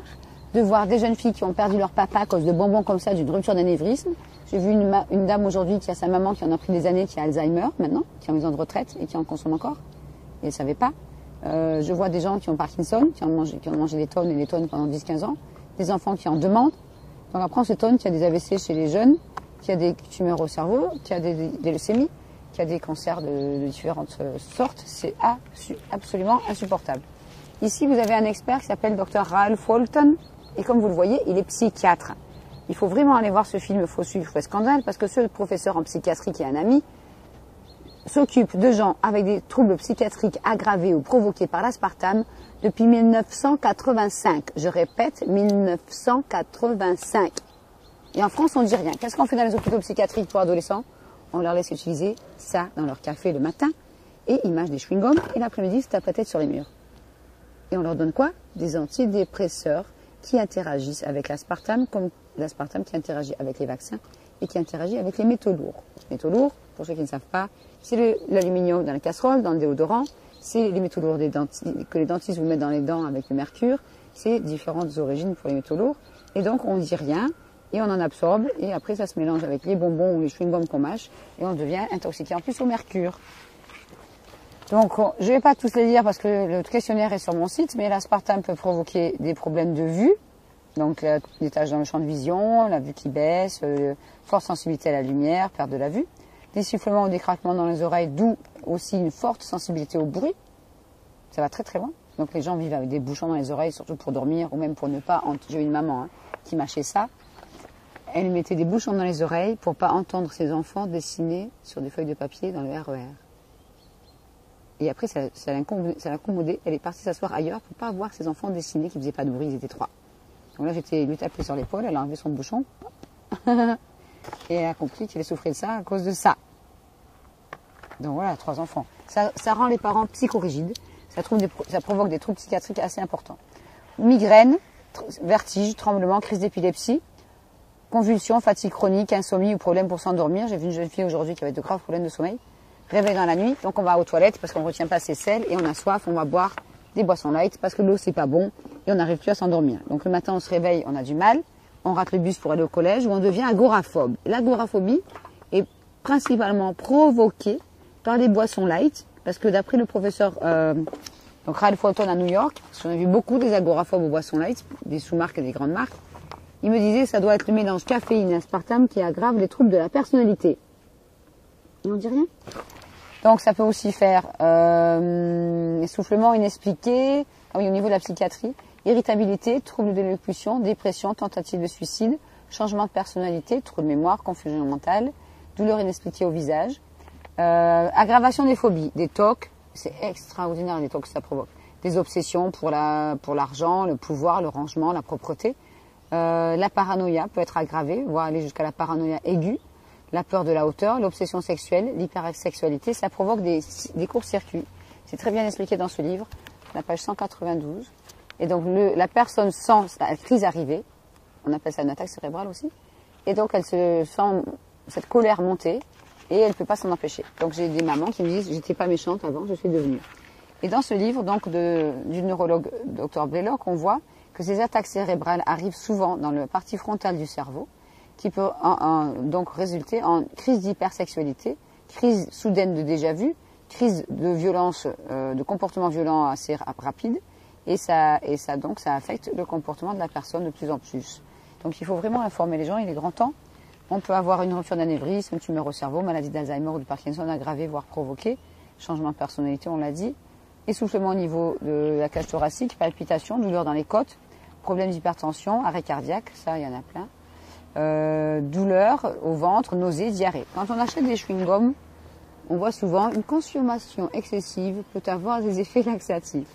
de voir des jeunes filles qui ont perdu leur papa à cause de bonbons comme ça, d'une rupture d'anévrisme. J'ai vu une, une dame aujourd'hui qui a sa maman qui en a pris des années, qui a Alzheimer maintenant, qui est en maison de retraite et qui en consomme encore. Et elle ne savait pas. Euh, je vois des gens qui ont Parkinson, qui ont, mangé, des tonnes et des tonnes pendant 10-15 ans. Des enfants qui en demandent. Donc après, on s'étonne qu'il y a des AVC chez les jeunes, qu'il y a des tumeurs au cerveau, qu'il y a des, leucémies, qu'il y a des cancers de, de différentes euh, sortes. C'est absolument insupportable. Ici, vous avez un expert qui s'appelle Dr. Ralph Walton. Et comme vous le voyez, il est psychiatre. Il faut vraiment aller voir ce film Faux sucre et scandale parce que ce professeur en psychiatrie qui est un ami s'occupe de gens avec des troubles psychiatriques aggravés ou provoqués par l'aspartame depuis 1985. Je répète, 1985. Et en France, on ne dit rien. Qu'est-ce qu'on fait dans les hôpitaux psychiatriques pour adolescents? On leur laisse utiliser ça dans leur café le matin et ils mangent des chewing-gums et l'après-midi, tapent la tête sur les murs. Et on leur donne quoi? Des antidépresseurs qui interagissent avec l'aspartame comme l'aspartame qui interagit avec les vaccins et qui interagit avec les métaux lourds. Les métaux lourds, pour ceux qui ne savent pas, c'est l'aluminium dans la casserole, dans le déodorant, c'est les métaux lourds que les dentistes vous mettent dans les dents avec le mercure. C'est différentes origines pour les métaux lourds. Et donc, on ne dit rien et on en absorbe. Et après, ça se mélange avec les bonbons ou les chewing-gums qu'on mâche et on devient intoxiqué en plus au mercure. Donc, je ne vais pas tous les lire parce que le questionnaire est sur mon site, mais l'aspartame peut provoquer des problèmes de vue, donc des taches dans le champ de vision, la vue qui baisse, euh, forte sensibilité à la lumière, perte de la vue, des sifflements ou des craquements dans les oreilles, d'où aussi une forte sensibilité au bruit. Ça va très très loin. Donc les gens vivent avec des bouchons dans les oreilles, surtout pour dormir ou même pour ne pas. J'ai une maman hein, qui mâchait ça. Elle mettait des bouchons dans les oreilles pour pas entendre ses enfants dessiner sur des feuilles de papier dans le RER. E Et après, ça, ça l'incommodait. Elle est partie s'asseoir ailleurs pour pas voir ses enfants dessiner qui faisaient pas de bruit, ils étaient trois. Donc là, j'étais lui taper sur l'épaule, elle a enlevé son bouchon. et a compris qu'elle souffrait de ça à cause de ça. Donc voilà, trois enfants. Ça, rend les parents psychorigides. Ça, ça provoque des troubles psychiatriques assez importants. Migraine, vertige, tremblement, crise d'épilepsie, convulsions, fatigue chronique, insomnie ou problème pour s'endormir. J'ai vu une jeune fille aujourd'hui qui avait de graves problèmes de sommeil. Réveil dans la nuit, donc on va aux toilettes parce qu'on ne retient pas ses selles et on a soif, on va boire des boissons light parce que l'eau c'est pas bon et on n'arrive plus à s'endormir. Donc le matin on se réveille, on a du mal, on rate le bus pour aller au collège ou on devient agoraphobe. L'agoraphobie est principalement provoquée par les boissons light parce que d'après le professeur euh, donc Ralph Walton à New York, j'en ai vu beaucoup des agoraphobes aux boissons light, des sous-marques et des grandes marques, il me disait que ça doit être le mélange caféine et aspartame qui aggrave les troubles de la personnalité. On dit rien? Donc ça peut aussi faire euh, essoufflement inexpliqué, ah oui, au niveau de la psychiatrie, irritabilité, troubles de l'élocution, dépression, tentative de suicide, changement de personnalité, troubles de mémoire, confusion mentale, douleur inexpliquée au visage, euh, aggravation des phobies, des tocs, c'est extraordinaire les tocs que ça provoque, des obsessions pour la pour l'argent, le pouvoir, le rangement, la propreté. Euh, la paranoïa peut être aggravée, voire aller jusqu'à la paranoïa aiguë, la peur de la hauteur, l'obsession sexuelle, l'hypersexualité, ça provoque des, des courts-circuits. C'est très bien expliqué dans ce livre, la page 192. Et donc la personne sent la crise arriver, on appelle ça une attaque cérébrale aussi, et donc elle se sent cette colère monter et elle ne peut pas s'en empêcher. Donc j'ai des mamans qui me disent j'étais pas méchante avant, je suis devenue. Et dans ce livre donc du neurologue Dr Blaylock, on voit que ces attaques cérébrales arrivent souvent dans le partie frontale du cerveau, qui peut donc résulter en crise d'hypersexualité, crise soudaine de déjà-vu, crise de violence, euh, de comportement violent assez rapide, et ça, affecte le comportement de la personne de plus en plus. Donc il faut vraiment informer les gens, il est grand temps. On peut avoir une rupture d'anévrisme, une tumeur au cerveau, maladie d'Alzheimer ou de Parkinson aggravée, voire provoquée, changement de personnalité, on l'a dit, essoufflement au niveau de la cage thoracique, palpitations, douleur dans les côtes, problèmes d'hypertension, arrêt cardiaque, ça il y en a plein, euh, douleur au ventre, nausées, diarrhée. Quand on achète des chewing-gums, on voit souvent une consommation excessive peut avoir des effets laxatifs.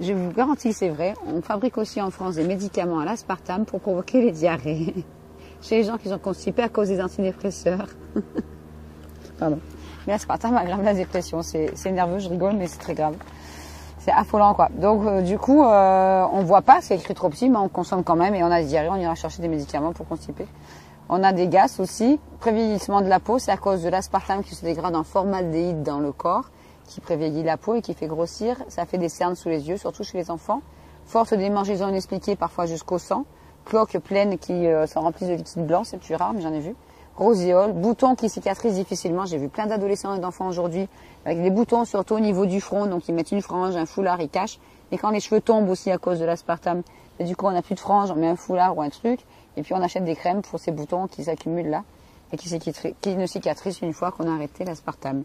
Je vous garantis c'est vrai. On fabrique aussi en France des médicaments à l'aspartame pour provoquer les diarrhées. Chez les gens qui sont constipés à cause des antidépresseurs. Pardon. Mais l'aspartame aggrave la dépression. C'est nerveux, je rigole, mais c'est très grave. C'est affolant, quoi. Donc, euh, du coup, euh, on voit pas, c'est écrit trop petit, mais on consomme quand même et on a des diarrhées, on ira chercher des médicaments pour constiper. On a des gaz aussi. Prévieillissement de la peau, c'est à cause de l'aspartame qui se dégrade en formaldéhyde dans le corps qui prévieillit la peau et qui fait grossir. Ça fait des cernes sous les yeux, surtout chez les enfants. Forte démangeaison inexpliquée, parfois jusqu'au sang. Cloques pleines qui euh, remplies de liquide blanc, c'est plus rare, mais j'en ai vu. Roséole, boutons qui cicatrisent difficilement. J'ai vu plein d'adolescents et d'enfants aujourd'hui avec des boutons surtout au niveau du front, donc ils mettent une frange, un foulard, ils cachent. Et quand les cheveux tombent aussi à cause de l'aspartame, du coup on n'a plus de frange, on met un foulard ou un truc, et puis on achète des crèmes pour ces boutons qui s'accumulent là et qui, qui ne cicatrisent une fois qu'on a arrêté l'aspartame.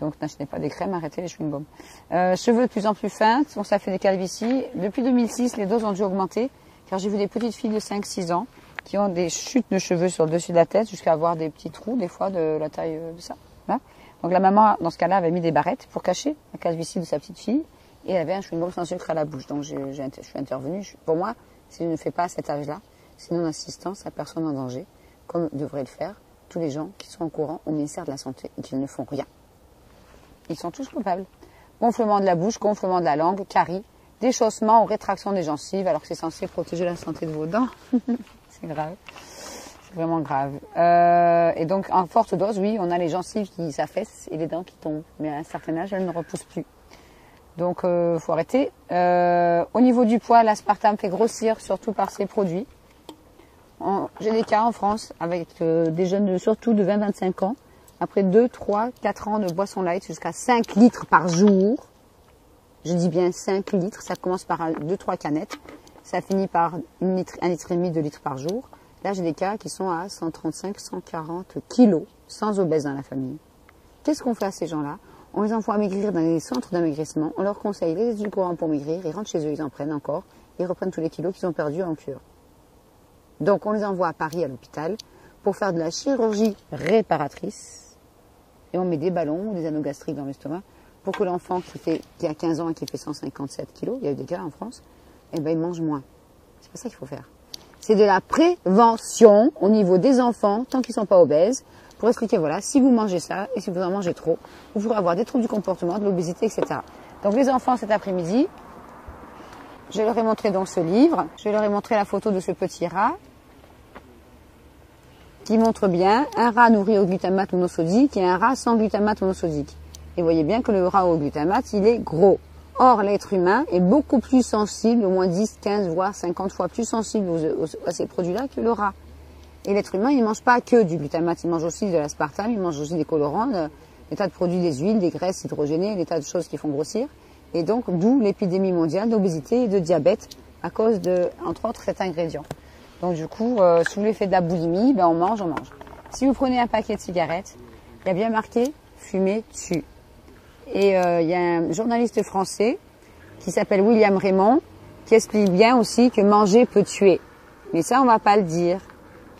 Donc n'achetez pas des crèmes, arrêtez les chewing-gums. Euh, cheveux de plus en plus fins, donc ça fait des calvities. Depuis 2006, les doses ont dû augmenter, car j'ai vu des petites filles de 5-6 ans qui ont des chutes de cheveux sur le dessus de la tête, jusqu'à avoir des petits trous, des fois, de la taille de ça. Donc la maman, dans ce cas-là, avait mis des barrettes pour cacher la calvitie de sa petite fille, et elle avait un chewing-gum sans sucre à la bouche. Donc je suis intervenue. Pour moi, si je ne fais pas à cet âge-là, c'est non-assistance à personne en danger, comme devraient le faire tous les gens qui sont au courant au ministère de la Santé et qui ne font rien. Ils sont tous coupables. Gonflement de la bouche, gonflement de la langue, carie, déchaussement ou rétraction des gencives, alors que c'est censé protéger la santé de vos dents. c'est grave. C'est vraiment grave. Euh, et donc, en forte dose, oui, on a les gencives qui s'affaissent et les dents qui tombent. Mais à un certain âge, elles ne repoussent plus. Donc, euh, faut arrêter. Euh, au niveau du poids, l'aspartame fait grossir, surtout par ses produits. J'ai des cas en France avec des jeunes de, surtout de 20-25 ans après 2, 3, 4 ans de boisson light jusqu'à 5 litres par jour, je dis bien 5 litres, ça commence par 2-3 canettes, ça finit par 1 litre, 1 litre et demi, 2 litres par jour. Là, j'ai des cas qui sont à 135, 140 kilos, sans obèse dans la famille. Qu'est-ce qu'on fait à ces gens-là? On les envoie maigrir dans les centres d'amaigrissement, on leur conseille les édulcorants pour maigrir, ils rentrent chez eux, ils en prennent encore, ils reprennent tous les kilos qu'ils ont perdus en cure. Donc, on les envoie à Paris à l'hôpital pour faire de la chirurgie réparatrice et on met des ballons ou des anneaux gastriques dans l'estomac pour que l'enfant qui, fait, qui a 15 ans et qui fait 157 kilos, il y a eu des cas en France, eh ben, il mange moins. C'est pas ça qu'il faut faire. c'est de la prévention au niveau des enfants tant qu'ils ne sont pas obèses pour expliquer, voilà, si vous mangez ça et si vous en mangez trop, vous pourrez avoir des troubles du comportement, de l'obésité, etc. Donc les enfants cet après-midi, je leur ai montré dans ce livre, je leur ai montré la photo de ce petit rat qui montre bien un rat nourri au glutamate monosodique et un rat sans glutamate monosodique. Et voyez bien que le rat au glutamate, il est gros. Or, l'être humain est beaucoup plus sensible, au moins 10, 15, voire 50 fois plus sensible à ces produits-là que le rat. Et l'être humain, il ne mange pas que du glutamate, il mange aussi de l'aspartame, il mange aussi des colorants, des tas de produits, des huiles, des graisses hydrogénées, des tas de choses qui font grossir. Et donc, d'où l'épidémie mondiale d'obésité et de diabète à cause de, entre autres, cet ingrédient. Donc, du coup, euh, voulez faire de la boulimie, ben, on mange, on mange. Si vous prenez un paquet de cigarettes, il y a bien marqué fumer tue. Et euh, il y a un journaliste français qui s'appelle William Raymond qui explique bien aussi que manger peut tuer. Mais ça, on va pas le dire.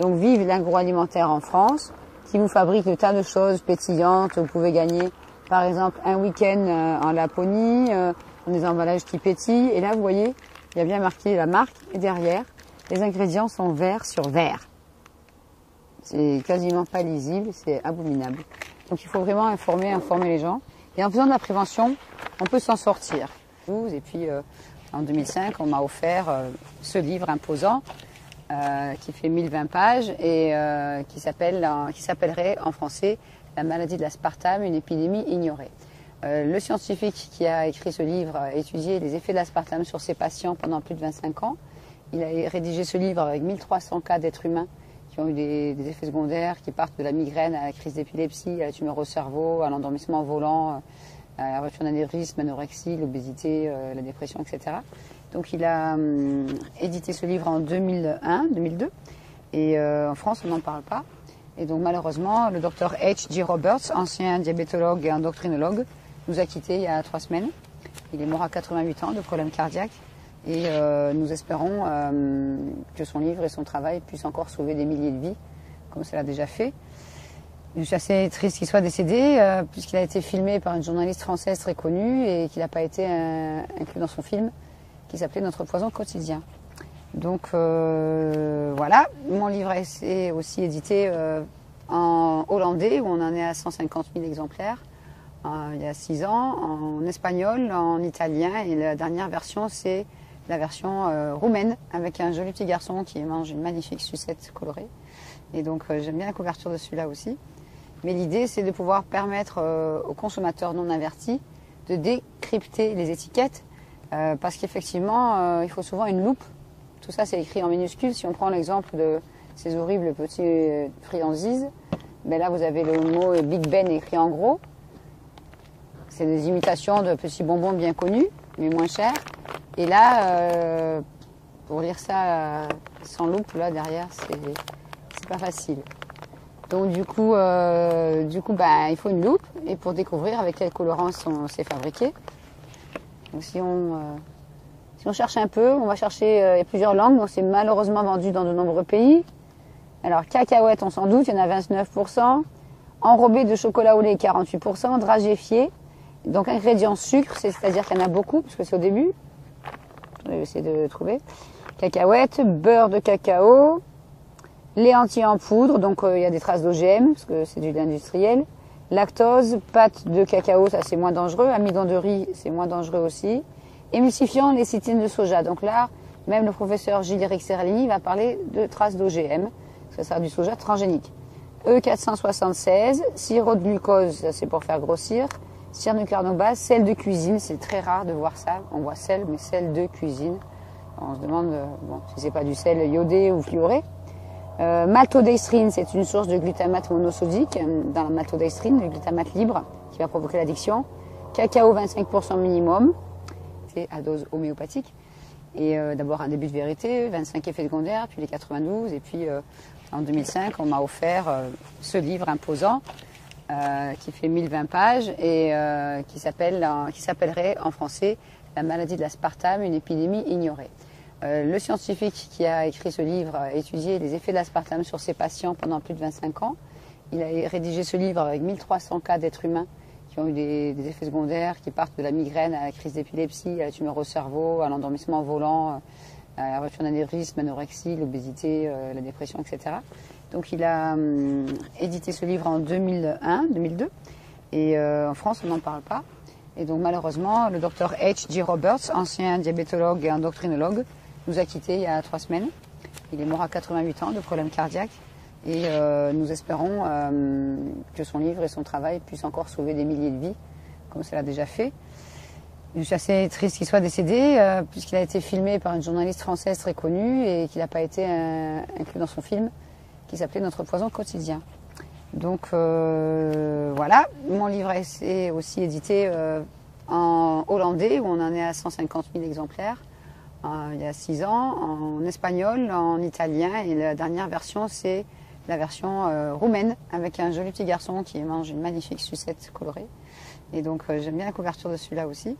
Donc vive l'agroalimentaire en France qui vous fabrique de tas de choses pétillantes. Vous pouvez gagner par exemple un week-end euh, en Laponie, euh, des emballages qui pétillent. Et là, vous voyez, il y a bien marqué la marque derrière, les ingrédients sont vert sur vert. C'est quasiment pas lisible, c'est abominable. Donc il faut vraiment informer, informer les gens. Et en faisant de la prévention, on peut s'en sortir. Et puis euh, en 2005, on m'a offert euh, ce livre imposant euh, qui fait 1020 pages et qui s'appelle, qui s'appellerait en français La maladie de l'aspartame, une épidémie ignorée. le scientifique qui a écrit ce livre a étudié les effets de l'aspartame sur ses patients pendant plus de 25 ans. Il a rédigé ce livre avec 1300 cas d'êtres humains qui ont eu des, effets secondaires qui partent de la migraine à la crise d'épilepsie, à la tumeur au cerveau, à l'endormissement volant, à la rupture d'anévrisme, l'anorexie, l'obésité, euh, la dépression, etc. Donc il a hum, édité ce livre en 2001, 2002, et euh, en France on n'en parle pas. Et donc malheureusement, le docteur H.G. Roberts, ancien diabétologue et endocrinologue, nous a quittés il y a trois semaines. Il est mort à 88 ans de problèmes cardiaques. Et euh, nous espérons euh, que son livre et son travail puissent encore sauver des milliers de vies, comme cela a déjà fait. Je suis assez triste qu'il soit décédé, euh, puisqu'il a été filmé par une journaliste française très connue et qu'il n'a pas été inclus dans son film, qui s'appelait Notre poison quotidien. Donc voilà, mon livre est aussi édité en hollandais, où on en est à 150 000 exemplaires, il y a six ans, en espagnol, en italien, et la dernière version, c'est la version euh, roumaine avec un joli petit garçon qui mange une magnifique sucette colorée. Et donc euh, j'aime bien la couverture de celui-là aussi. Mais l'idée c'est de pouvoir permettre euh, aux consommateurs non avertis de décrypter les étiquettes parce qu'effectivement il faut souvent une loupe. Tout ça c'est écrit en minuscules. Si on prend l'exemple de ces horribles petits friandises, ben là vous avez le mot Big Ben écrit en gros. C'est des imitations de petits bonbons bien connus mais moins chers. Et là, euh, pour lire ça euh, sans loupe, là derrière, c'est pas facile. Donc du coup, euh, du coup, bah, il faut une loupe et pour découvrir avec quel colorant c'est fabriqué. Donc si on, si on cherche un peu, on va chercher il y a plusieurs langues, donc c'est malheureusement vendu dans de nombreux pays. Alors cacahuètes, on s'en doute, il y en a 29%. Enrobé de chocolat au lait, 48%. Dragéfié. Donc ingrédients sucre, c'est-à-dire qu'il y en a beaucoup, parce que c'est au début. On va essayer de trouver. Cacahuètes, beurre de cacao, lait entier en poudre, donc euh, il y a des traces d'OGM, parce que c'est du lait industriel. Lactose, pâte de cacao, ça c'est moins dangereux. Amidon de riz, c'est moins dangereux aussi. Émulsifiant, lécithine de soja. Donc là, même le professeur Gilles-Éric Serralini va parler de traces d'OGM, ça sert du soja transgénique. E476, sirop de glucose, ça c'est pour faire grossir base, sel de cuisine, c'est très rare de voir ça. On voit sel, mais sel de cuisine. On se demande euh, bon, si c'est pas du sel iodé ou fluoré. Euh, maltodextrine, c'est une source de glutamate monosodique. Dans la maltodextrine, le glutamate libre qui va provoquer l'addiction. Cacao 25% minimum, c'est à dose homéopathique. Et euh, d'abord un début de vérité, 25 effets secondaires, puis les 92. Et puis euh, en 2005, on m'a offert ce livre imposant euh, qui fait 1020 pages et euh, qui s'appelle, qui s'appellerait en français La maladie de l'aspartame, une épidémie ignorée. Euh, le scientifique qui a écrit ce livre a étudié les effets de l'aspartame sur ses patients pendant plus de 25 ans. Il a rédigé ce livre avec 1300 cas d'êtres humains qui ont eu des, effets secondaires qui partent de la migraine à la crise d'épilepsie, à la tumeur au cerveau, à l'endormissement volant, la rupture d'anévrisme, l'anorexie, l'obésité, la dépression, etc. Donc il a hum, édité ce livre en 2001, 2002, et en France on n'en parle pas. Et donc malheureusement, le docteur H.G. Roberts, ancien diabétologue et endocrinologue, nous a quittés il y a trois semaines. Il est mort à 88 ans de problèmes cardiaques. Et euh, nous espérons euh, que son livre et son travail puissent encore sauver des milliers de vies, comme cela a déjà fait. Je suis assez triste qu'il soit décédé, euh, puisqu'il a été filmé par une journaliste française très connue et qu'il n'a pas été inclus dans son film, qui s'appelait Notre poison quotidien. Donc euh, voilà, mon livre est aussi édité euh, en hollandais où on en est à 150 000 exemplaires euh, il y a 6 ans, en espagnol, en italien et la dernière version c'est la version roumaine avec un joli petit garçon qui mange une magnifique sucette colorée. Et donc j'aime bien la couverture de celui-là aussi.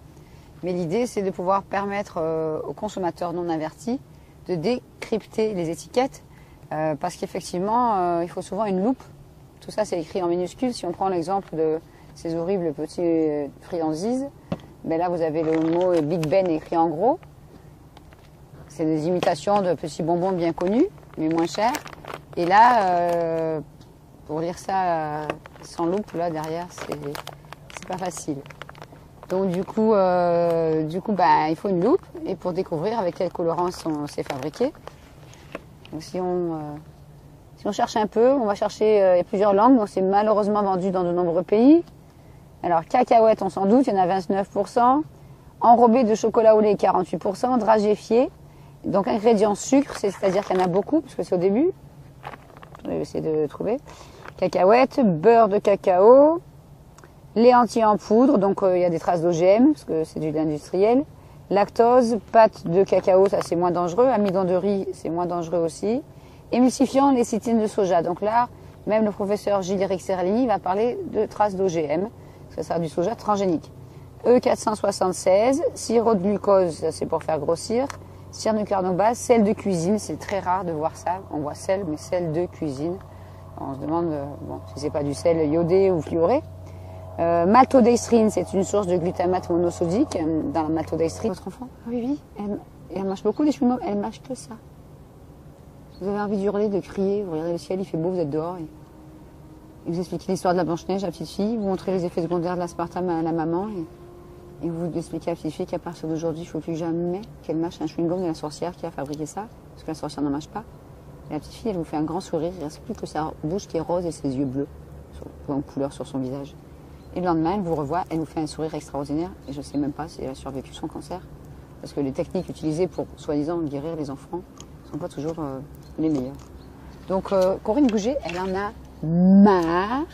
Mais l'idée c'est de pouvoir permettre aux consommateurs non avertis de décrypter les étiquettes parce qu'effectivement il faut souvent une loupe tout ça, c'est écrit en minuscules. Si on prend l'exemple de ces horribles petits euh, friandises, ben là, vous avez le mot Big Ben écrit en gros. C'est des imitations de petits bonbons bien connus, mais moins chers. Et là, euh, pour lire ça euh, sans loupe, là, derrière, c'est pas facile. Donc du coup, du coup ben, il faut une loupe et pour découvrir avec quel colorant c'est fabriqué. Si on si on cherche un peu, on va chercher euh, il y a plusieurs langues, donc c'est malheureusement vendu dans de nombreux pays. Alors cacahuètes, on s'en doute, il y en a 29%. Enrobé de chocolat au lait, 48%. Dragéfié. Donc ingrédients sucre, c'est-à-dire qu'il y en a beaucoup, parce que c'est au début. Je vais essayer de trouver. Cacahuètes, beurre de cacao, lait entier en poudre, donc euh, il y a des traces d'OGM, parce que c'est du lait industriel. Lactose, pâte de cacao, ça c'est moins dangereux. Amidon de riz, c'est moins dangereux aussi émulsifiant les cytines de soja. Donc là, même le professeur Gilles Serralini va parler de traces d'OGM, ça sera du soja transgénique. E476, sirop de glucose, ça c'est pour faire grossir, cyanocarbonate, sel de cuisine, c'est très rare de voir ça, on voit sel, mais sel de cuisine. On se demande euh, bon, si c'est pas du sel iodé ou fluoré. Euh, maltodextrine, c'est une source de glutamate monosodique euh, dans la maltodextrine. Votre enfant Oui, oui, elle, elle mange beaucoup des chewing elle mange que ça. Vous avez envie d'hurler, de crier, vous regardez le ciel, il fait beau, vous êtes dehors. Et, vous expliquez l'histoire de la Blanche-Neige à la petite fille, vous montrez les effets secondaires de l'aspartame à la maman. Et, vous expliquez à la petite fille qu'à partir d'aujourd'hui, il ne faut plus jamais qu'elle mâche un chewing-gum de la sorcière qui a fabriqué ça, parce que la sorcière n'en mâche pas. Et la petite fille, elle vous fait un grand sourire, il ne reste plus que sa bouche qui est rose et ses yeux bleus, en couleur sur son visage. Et le lendemain, elle vous revoit, elle vous fait un sourire extraordinaire, et je ne sais même pas si elle a survécu son cancer, parce que les techniques utilisées pour soi-disant guérir les enfants ne sont pas toujours euh, les meilleurs. Donc euh, Corinne Gouget, elle en a marre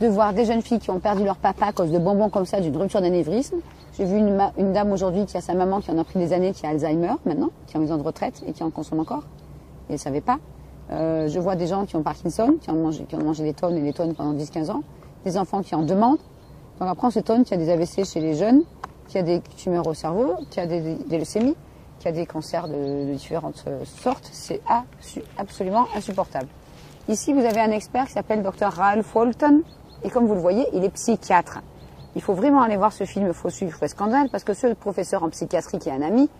de voir des jeunes filles qui ont perdu leur papa à cause de bonbons comme ça, d'une rupture d'anévrisme. J'ai vu une, dame aujourd'hui qui a sa maman qui en a pris des années, qui a Alzheimer maintenant, qui est en maison de retraite et qui en consomme encore. Et elle savait pas. Euh, je vois des gens qui ont Parkinson, qui ont, mangé, qui ont mangé des tonnes et des tonnes pendant 10-15 ans. Des enfants qui en demandent. Donc après on s'étonne qu'il y a des AVC chez les jeunes, qu'il y a des tumeurs au cerveau, qu'il y a des, leucémies qui a des cancers de, différentes euh, sortes, c'est absolument insupportable. Ici, vous avez un expert qui s'appelle Dr. Ralph Walton, et comme vous le voyez, il est psychiatre. Il faut vraiment aller voir ce film Faux sucre, faux scandale, parce que ce professeur en psychiatrie qui est un ami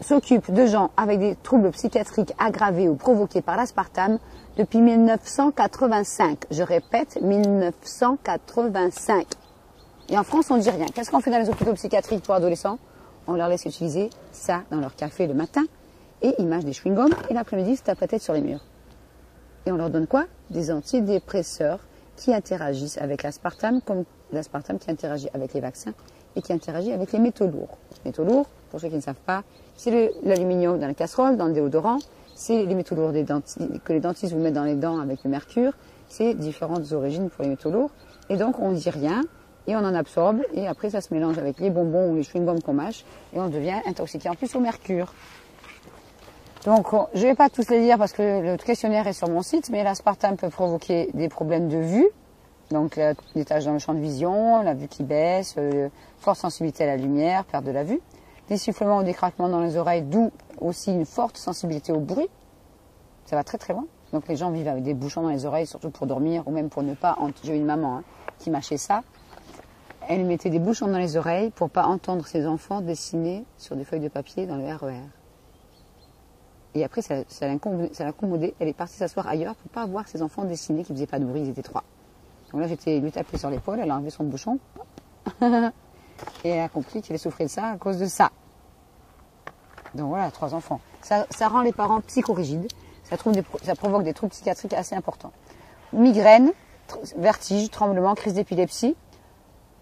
s'occupe de gens avec des troubles psychiatriques aggravés ou provoqués par l'aspartame depuis 1985. Je répète, 1985. Et en France, on ne dit rien. Qu'est-ce qu'on fait dans les hôpitaux psychiatriques pour adolescents? On leur laisse utiliser ça dans leur café le matin et ils mangent des chewing-gums et l'après-midi tapent la tête sur les murs. Et on leur donne quoi? Des antidépresseurs qui interagissent avec l'aspartame comme l'aspartame qui interagit avec les vaccins et qui interagit avec les métaux lourds. Métaux lourds, pour ceux qui ne savent pas, c'est l'aluminium dans la casserole, dans le déodorant, c'est les métaux lourds que les dentistes vous mettent dans les dents avec le mercure, c'est différentes origines pour les métaux lourds. Et donc on ne dit rien, et on en absorbe et après ça se mélange avec les bonbons ou les chewing-gums qu'on mâche et on devient intoxiqué en plus au mercure. Donc je ne vais pas tous les lire parce que le questionnaire est sur mon site, mais l'aspartame peut provoquer des problèmes de vue, donc des taches dans le champ de vision, la vue qui baisse, euh, forte sensibilité à la lumière, perte de la vue, des sifflements ou des craquements dans les oreilles, d'où aussi une forte sensibilité au bruit. Ça va très très loin. Donc les gens vivent avec des bouchons dans les oreilles, surtout pour dormir ou même pour ne pas. J'ai eu une maman hein, qui mâchait ça elle mettait des bouchons dans les oreilles pour pas entendre ses enfants dessiner sur des feuilles de papier dans le RER. E Et après, ça, ça l'a incommodée. Elle est partie s'asseoir ailleurs pour pas voir ses enfants dessiner qui faisaient pas de bruit. Ils étaient trois. Donc là, j'étais lui taper sur l'épaule. Elle a enlevé son bouchon. et a compris qu'elle souffrait de ça à cause de ça. Donc voilà, trois enfants. Ça, rend les parents psychorigides. Ça, provoque des troubles psychiatriques assez importants. Migraine, vertige, tremblement, crise d'épilepsie,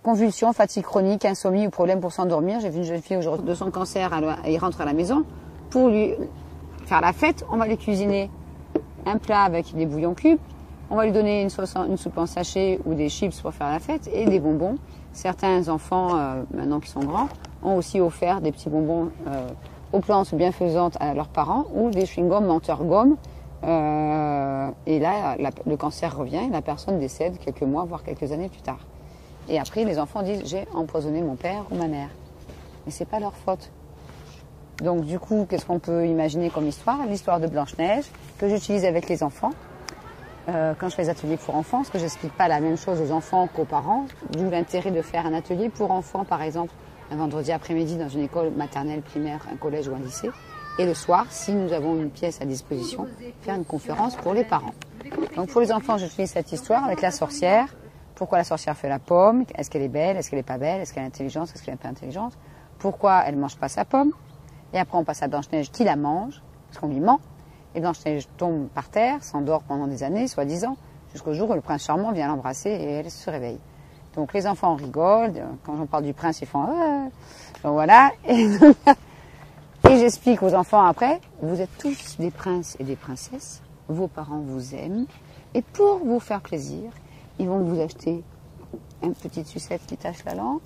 convulsions, fatigue chronique, insomnie ou problème pour s'endormir. J'ai vu une jeune fille aujourd'hui de son cancer, elle rentre à la maison. Pour lui faire la fête, on va lui cuisiner un plat avec des bouillons cubes, on va lui donner une, soupe en sachet ou des chips pour faire la fête et des bonbons. Certains enfants, euh, maintenant qui sont grands, ont aussi offert des petits bonbons euh, aux plantes bienfaisantes à leurs parents ou des chewing-gums menteur-gomme. Euh, et là, le cancer revient et la personne décède quelques mois, voire quelques années plus tard. Et après, les enfants disent j'ai empoisonné mon père ou ma mère. Mais c'est pas leur faute. Donc du coup, qu'est-ce qu'on peut imaginer comme histoire? L'histoire de Blanche-Neige que j'utilise avec les enfants. Euh, quand je fais des ateliers pour enfants, parce que j'explique pas la même chose aux enfants qu'aux parents, d'où l'intérêt de faire un atelier pour enfants, par exemple, un vendredi après-midi dans une école maternelle, primaire, un collège ou un lycée, et le soir, si nous avons une pièce à disposition, faire une conférence pour les parents. Donc pour les enfants, j'utilise cette histoire avec la sorcière. Pourquoi la sorcière fait la pomme? Est-ce qu'elle est belle? Est-ce qu'elle est pas belle? Est-ce qu'elle est intelligente? Est-ce qu'elle est pas intelligente? Pourquoi elle mange pas sa pomme? Et après, on passe à Blanche-Neige qui la mange, parce qu'on lui ment. Et Blanche-Neige tombe par terre, s'endort pendant des années, soi-disant, jusqu'au jour où le prince charmant vient l'embrasser et elle se réveille. Donc les enfants rigolent. Quand j'en parle du prince, ils font ah. donc voilà. Et, et j'explique aux enfants après, vous êtes tous des princes et des princesses. Vos parents vous aiment. Et pour vous faire plaisir, ils vont vous acheter une petite sucette qui tache la langue,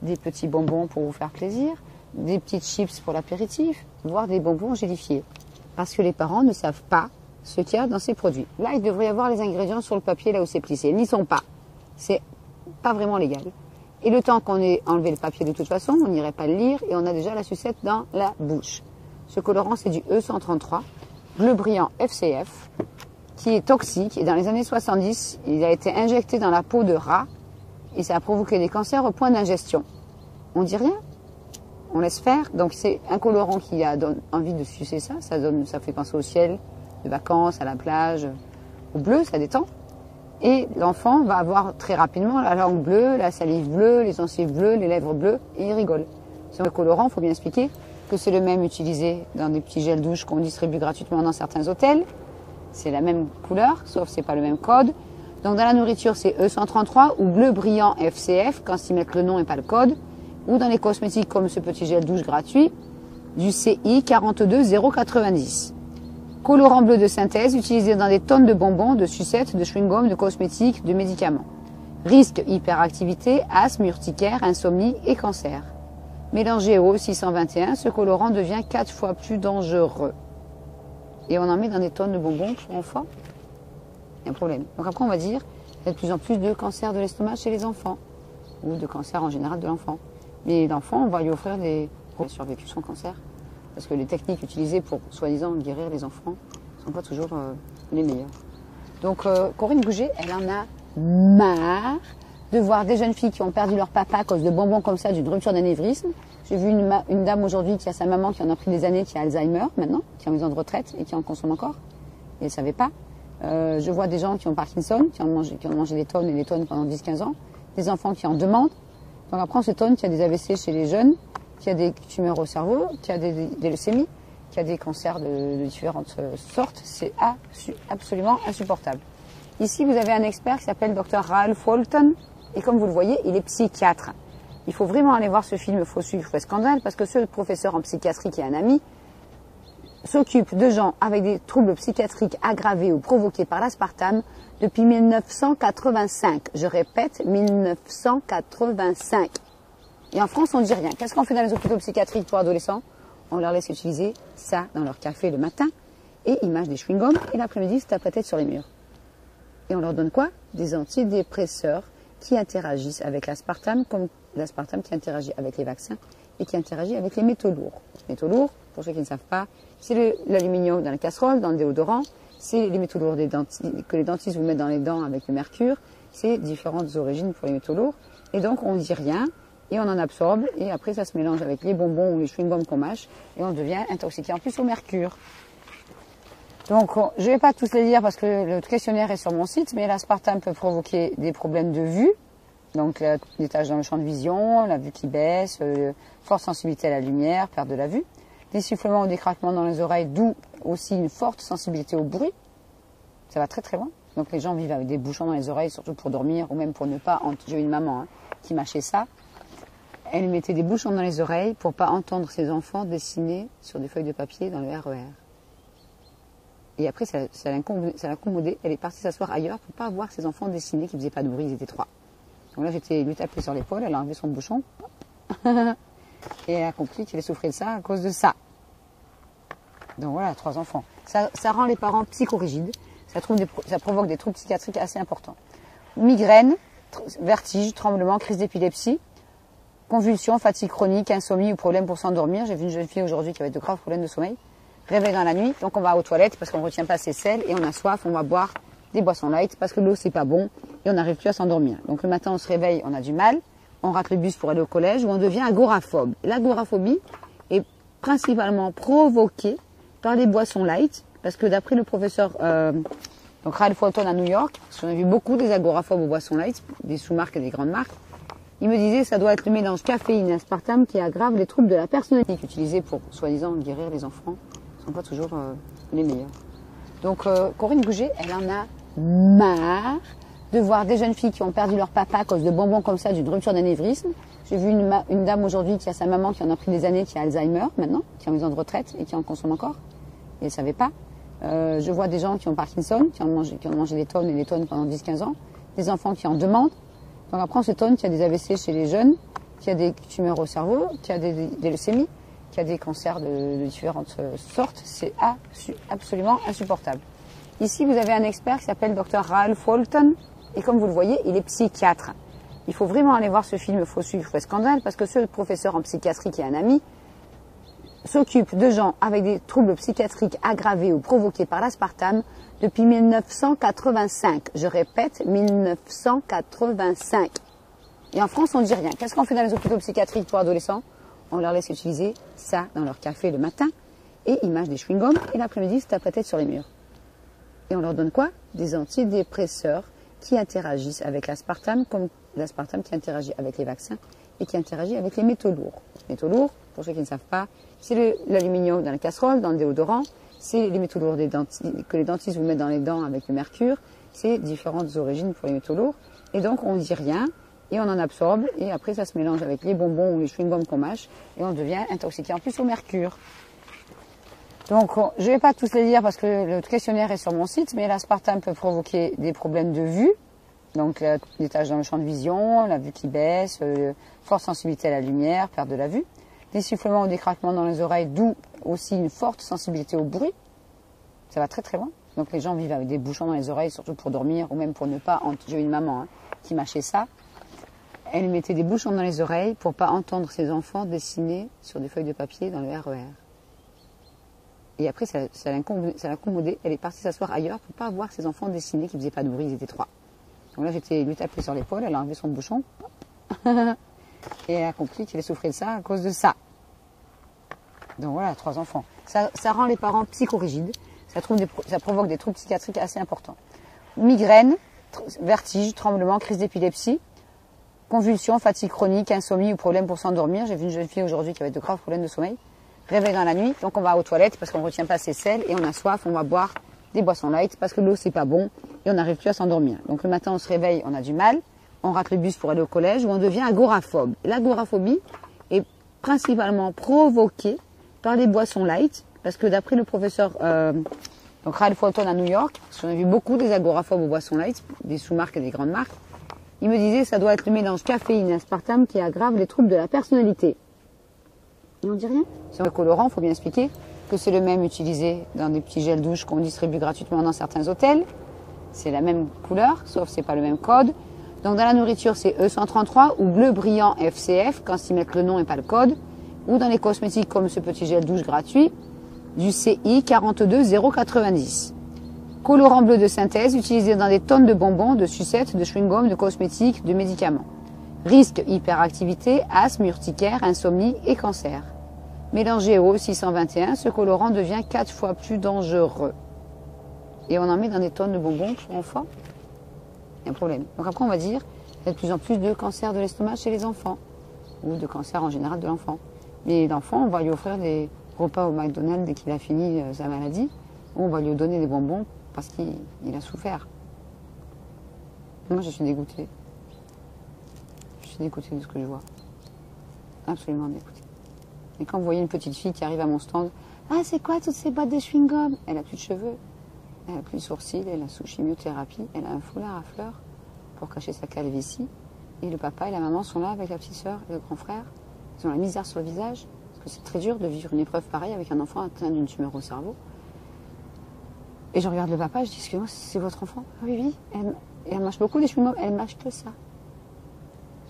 des petits bonbons pour vous faire plaisir, des petites chips pour l'apéritif, voire des bonbons gélifiés parce que les parents ne savent pas ce qu'il y a dans ces produits. Là, il devrait y avoir les ingrédients sur le papier là où c'est plissé. Ils n'y sont pas. C'est pas vraiment légal. Et le temps qu'on ait enlevé le papier de toute façon, on n'irait pas le lire et on a déjà la sucette dans la bouche. Ce colorant, c'est du E133, bleu brillant FCF, qui est toxique. Et dans les années 70, il a été injecté dans la peau de rat et ça a provoqué des cancers au point d'ingestion. On dit rien on laisse faire. Donc c'est un colorant qui a envie de sucer ça. Ça, donne, ça fait penser au ciel, de vacances, à la plage, au bleu, ça détend. Et l'enfant va avoir très rapidement la langue bleue, la salive bleue, les gencives bleues, les lèvres bleues, et il rigole. C'est un colorant, il faut bien expliquer que c'est le même utilisé dans des petits gels douche qu'on distribue gratuitement dans certains hôtels. C'est la même couleur, sauf c'est pas le même code. Donc dans la nourriture, c'est E133 ou bleu brillant FCF quand ils mettent le nom et pas le code ou dans les cosmétiques comme ce petit gel douche gratuit du CI 42090. Colorant bleu de synthèse utilisé dans des tonnes de bonbons, de sucettes, de chewing-gum, de cosmétiques, de médicaments. Risque hyperactivité, asthme, urticaire, insomnie et cancer. Mélangé au 621, ce colorant devient 4 fois plus dangereux. Et on en met dans des tonnes de bonbons pour enfants. Il y a un problème. Donc après, on va dire qu'il y a de plus en plus de cancer de l'estomac chez les enfants, ou de cancer en général de l'enfant. Mais l'enfant, on va lui offrir des... Il a survécu son cancer. Parce que les techniques utilisées pour, soi-disant, guérir les enfants ne sont pas toujours euh, les meilleures. Donc, euh, Corinne Gouget, elle en a marre de voir des jeunes filles qui ont perdu leur papa à cause de bonbons comme ça, d'une rupture d'anévrisme. J'ai vu une, dame aujourd'hui qui a sa maman qui en a pris des années, qui a Alzheimer maintenant, qui est en maison de retraite et qui en consomme encore. Et elle ne savait pas. Euh, je vois des gens qui ont Parkinson, qui ont, mangé, qui ont mangé des tonnes et des tonnes pendant 10-15 ans. Des enfants qui en demandent. Donc après, on s'étonne qu'il y a des AVC chez les jeunes, qu'il y a des tumeurs au cerveau, qu'il y a des, leucémies, qu'il y a des cancers de, différentes euh, sortes. C'est absolument insupportable. Ici, vous avez un expert qui s'appelle Dr. Ralph Walton. Et comme vous le voyez, il est psychiatre. Il faut vraiment aller voir ce film Faux sucre, faux scandale, parce que ce professeur en psychiatrie qui est un ami s'occupe de gens avec des troubles psychiatriques aggravés ou provoqués par l'aspartame depuis 1985. Je répète, 1985. Et en France, on ne dit rien. Qu'est-ce qu'on fait dans les hôpitaux psychiatriques pour adolescents? On leur laisse utiliser ça dans leur café le matin et ils mangent des chewing-gums et l'après-midi, ils tapent la tête sur les murs. Et on leur donne quoi? Des antidépresseurs qui interagissent avec l'aspartame comme l'aspartame qui interagit avec les vaccins et qui interagit avec les métaux lourds. Les métaux lourds, pour ceux qui ne savent pas, c'est l'aluminium dans la casserole, dans le déodorant, c'est les métaux lourds que les dentistes vous mettent dans les dents avec le mercure. C'est différentes origines pour les métaux lourds. Et donc, on ne dit rien et on en absorbe. Et après, ça se mélange avec les bonbons ou les chewing-gums qu'on mâche et on devient intoxiqué en plus au mercure. Donc, je ne vais pas tous les lire parce que le questionnaire est sur mon site, mais l'aspartame peut provoquer des problèmes de vue, donc des taches dans le champ de vision, la vue qui baisse, euh, forte sensibilité à la lumière, perte de la vue, des sifflements ou des craquements dans les oreilles, d'où aussi une forte sensibilité au bruit. Ça va très très loin. Donc les gens vivent avec des bouchons dans les oreilles, surtout pour dormir ou même pour ne pas. J'ai une maman hein, qui mâchait ça. Elle mettait des bouchons dans les oreilles pour pas entendre ses enfants dessiner sur des feuilles de papier dans le RER. E Et après, ça, ça l'a incommodée. Elle est partie s'asseoir ailleurs pour pas voir ses enfants dessiner qui faisaient pas de bruit. Ils étaient trois. Donc là, j'étais lui taper sur l'épaule. Elle a enlevé son bouchon. Et a compris qu'elle souffrait de ça à cause de ça. Donc voilà, trois enfants. Ça, ça rend les parents psychorigides ça, provoque des troubles psychiatriques assez importants. Migraine, vertige, tremblement, crise d'épilepsie, convulsions, fatigue chronique, insomnie ou problème pour s'endormir. J'ai vu une jeune fille aujourd'hui qui avait de graves problèmes de sommeil. Réveil dans la nuit, donc on va aux toilettes parce qu'on ne retient pas ses selles et on a soif, on va boire des boissons light parce que l'eau c'est pas bon et on n'arrive plus à s'endormir. Donc le matin on se réveille, on a du mal, on rate le bus pour aller au collège ou on devient agoraphobe. L'agoraphobie est principalement provoquée par les boissons light parce que d'après le professeur euh, donc Ralph Fulton à New York, qu'on a vu beaucoup des agoraphobes aux boissons light, des sous-marques et des grandes marques, il me disait que ça doit être le mélange caféine et aspartame qui aggrave les troubles de la personnalité utilisés pour soi-disant guérir les enfants. ne sont pas toujours euh, les meilleurs. Donc euh, Corinne Gouget, elle en a marre de voir des jeunes filles qui ont perdu leur papa à cause de bonbons comme ça, d'une rupture d'anévrisme. J'ai vu une, dame aujourd'hui qui a sa maman qui en a pris des années, qui a Alzheimer maintenant, qui est en maison de retraite et qui en consomme encore. Et elle ne savait pas. Euh, je vois des gens qui ont Parkinson, qui ont, mangé, des tonnes et des tonnes pendant 10-15 ans, des enfants qui en demandent. Donc après, on s'étonne qu'il y a des AVC chez les jeunes, qu'il y a des tumeurs au cerveau, qu'il y a des, leucémies, qu'il y a des cancers de, différentes euh, sortes. C'est absolument insupportable. Ici, vous avez un expert qui s'appelle Dr. Ralph Walton, et comme vous le voyez, il est psychiatre. Il faut vraiment aller voir ce film sucre, faux scandale, parce que ce professeur en psychiatrie qui est un ami, s'occupe de gens avec des troubles psychiatriques aggravés ou provoqués par l'aspartame depuis 1985. Je répète, 1985. Et en France, on ne dit rien. Qu'est-ce qu'on fait dans les hôpitaux psychiatriques pour adolescents? On leur laisse utiliser ça dans leur café le matin et ils mangent des chewing-gums et l'après-midi, ils se tapent tête sur les murs. Et on leur donne quoi? Des antidépresseurs qui interagissent avec l'aspartame comme l'aspartame qui interagit avec les vaccins et qui interagit avec les métaux lourds. Les métaux lourds, pour ceux qui ne savent pas, c'est l'aluminium dans la casserole, dans le déodorant, c'est les métaux lourds des que les dentistes vous mettent dans les dents avec le mercure, c'est différentes origines pour les métaux lourds. Et donc on ne dit rien et on en absorbe et après ça se mélange avec les bonbons ou les chewing-gums qu'on mâche et on devient intoxiqué en plus au mercure. Donc je ne vais pas tous les lire parce que le questionnaire est sur mon site, mais l'aspartame peut provoquer des problèmes de vue, donc des dans le champ de vision, la vue qui baisse, euh, forte sensibilité à la lumière, perte de la vue des sifflements ou des craquements dans les oreilles, d'où aussi une forte sensibilité au bruit. Ça va très très loin. Donc les gens vivent avec des bouchons dans les oreilles, surtout pour dormir ou même pour ne pas. J'ai une maman hein, qui mâchait ça. Elle mettait des bouchons dans les oreilles pour pas entendre ses enfants dessiner sur des feuilles de papier dans le RER. Et après, ça, ça l'a incommodée. Elle est partie s'asseoir ailleurs pour pas voir ses enfants dessiner qui faisaient pas de bruit. Ils étaient trois. Donc là, j'étais lui taper sur l'épaule. Elle a enlevé son bouchon. Et elle a compris qu'elle souffrait de ça à cause de ça. Donc voilà, trois enfants. Ça, rend les parents psychorigides. Ça, provoque des troubles psychiatriques assez importants. Migraine, vertige, tremblement, crise d'épilepsie, convulsions, fatigue chronique, insomnie ou problème pour s'endormir. J'ai vu une jeune fille aujourd'hui qui avait de graves problèmes de sommeil. Réveil dans la nuit, donc on va aux toilettes parce qu'on ne retient pas ses selles et on a soif, on va boire des boissons light parce que l'eau c'est pas bon et on n'arrive plus à s'endormir. Donc le matin on se réveille, on a du mal, on rate le bus pour aller au collège ou on devient agoraphobe. L'agoraphobie est principalement provoquée par les boissons light, parce que d'après le professeur euh, donc Ralph Fulton à New York, qu'on a vu beaucoup des agoraphobes aux boissons light, des sous-marques et des grandes marques, il me disait ça doit être le mélange caféine et aspartame qui aggrave les troubles de la personnalité. On dit rien. Sur le colorant, il faut bien expliquer que c'est le même utilisé dans des petits gels douche qu'on distribue gratuitement dans certains hôtels. C'est la même couleur, sauf c'est pas le même code. Donc dans la nourriture, c'est E133 ou bleu brillant FCF quand ils mettent le nom et pas le code ou dans les cosmétiques comme ce petit gel douche gratuit du CI 42090. Colorant bleu de synthèse utilisé dans des tonnes de bonbons, de sucettes, de chewing-gum, de cosmétiques, de médicaments. Risque hyperactivité, asthme, urticaire, insomnie et cancer. Mélangé au 621, ce colorant devient 4 fois plus dangereux. et on en met dans des tonnes de bonbons pour enfants, il y a un problème. Donc après, on va dire il y a de plus en plus de cancers de l'estomac chez les enfants, ou de cancer en général de l'enfant. Mais l'enfant, on va lui offrir des repas au McDonald's dès qu'il a fini euh, sa maladie, ou on va lui donner des bonbons parce qu'il a souffert. Moi, je suis dégoûtée. Je suis dégoûtée de ce que je vois. Absolument dégoûtée. Et quand vous voyez une petite fille qui arrive à mon stand, ah, c'est quoi toutes ces boîtes de chewing-gum? Elle a plus de cheveux, elle a plus de sourcils, elle a sous chimiothérapie, elle a un foulard à fleurs pour cacher sa calvitie. Et le papa et la maman sont là avec la petite sœur et le grand frère. Ils ont la misère sur le visage, parce que c'est très dur de vivre une épreuve pareille avec un enfant atteint d'une tumeur au cerveau. Et je regarde le papa, je dis, excusez-moi, c'est votre enfant? Ah Oui, oui. Elle, elle mâche beaucoup des chewing-gums, elle mâche que ça.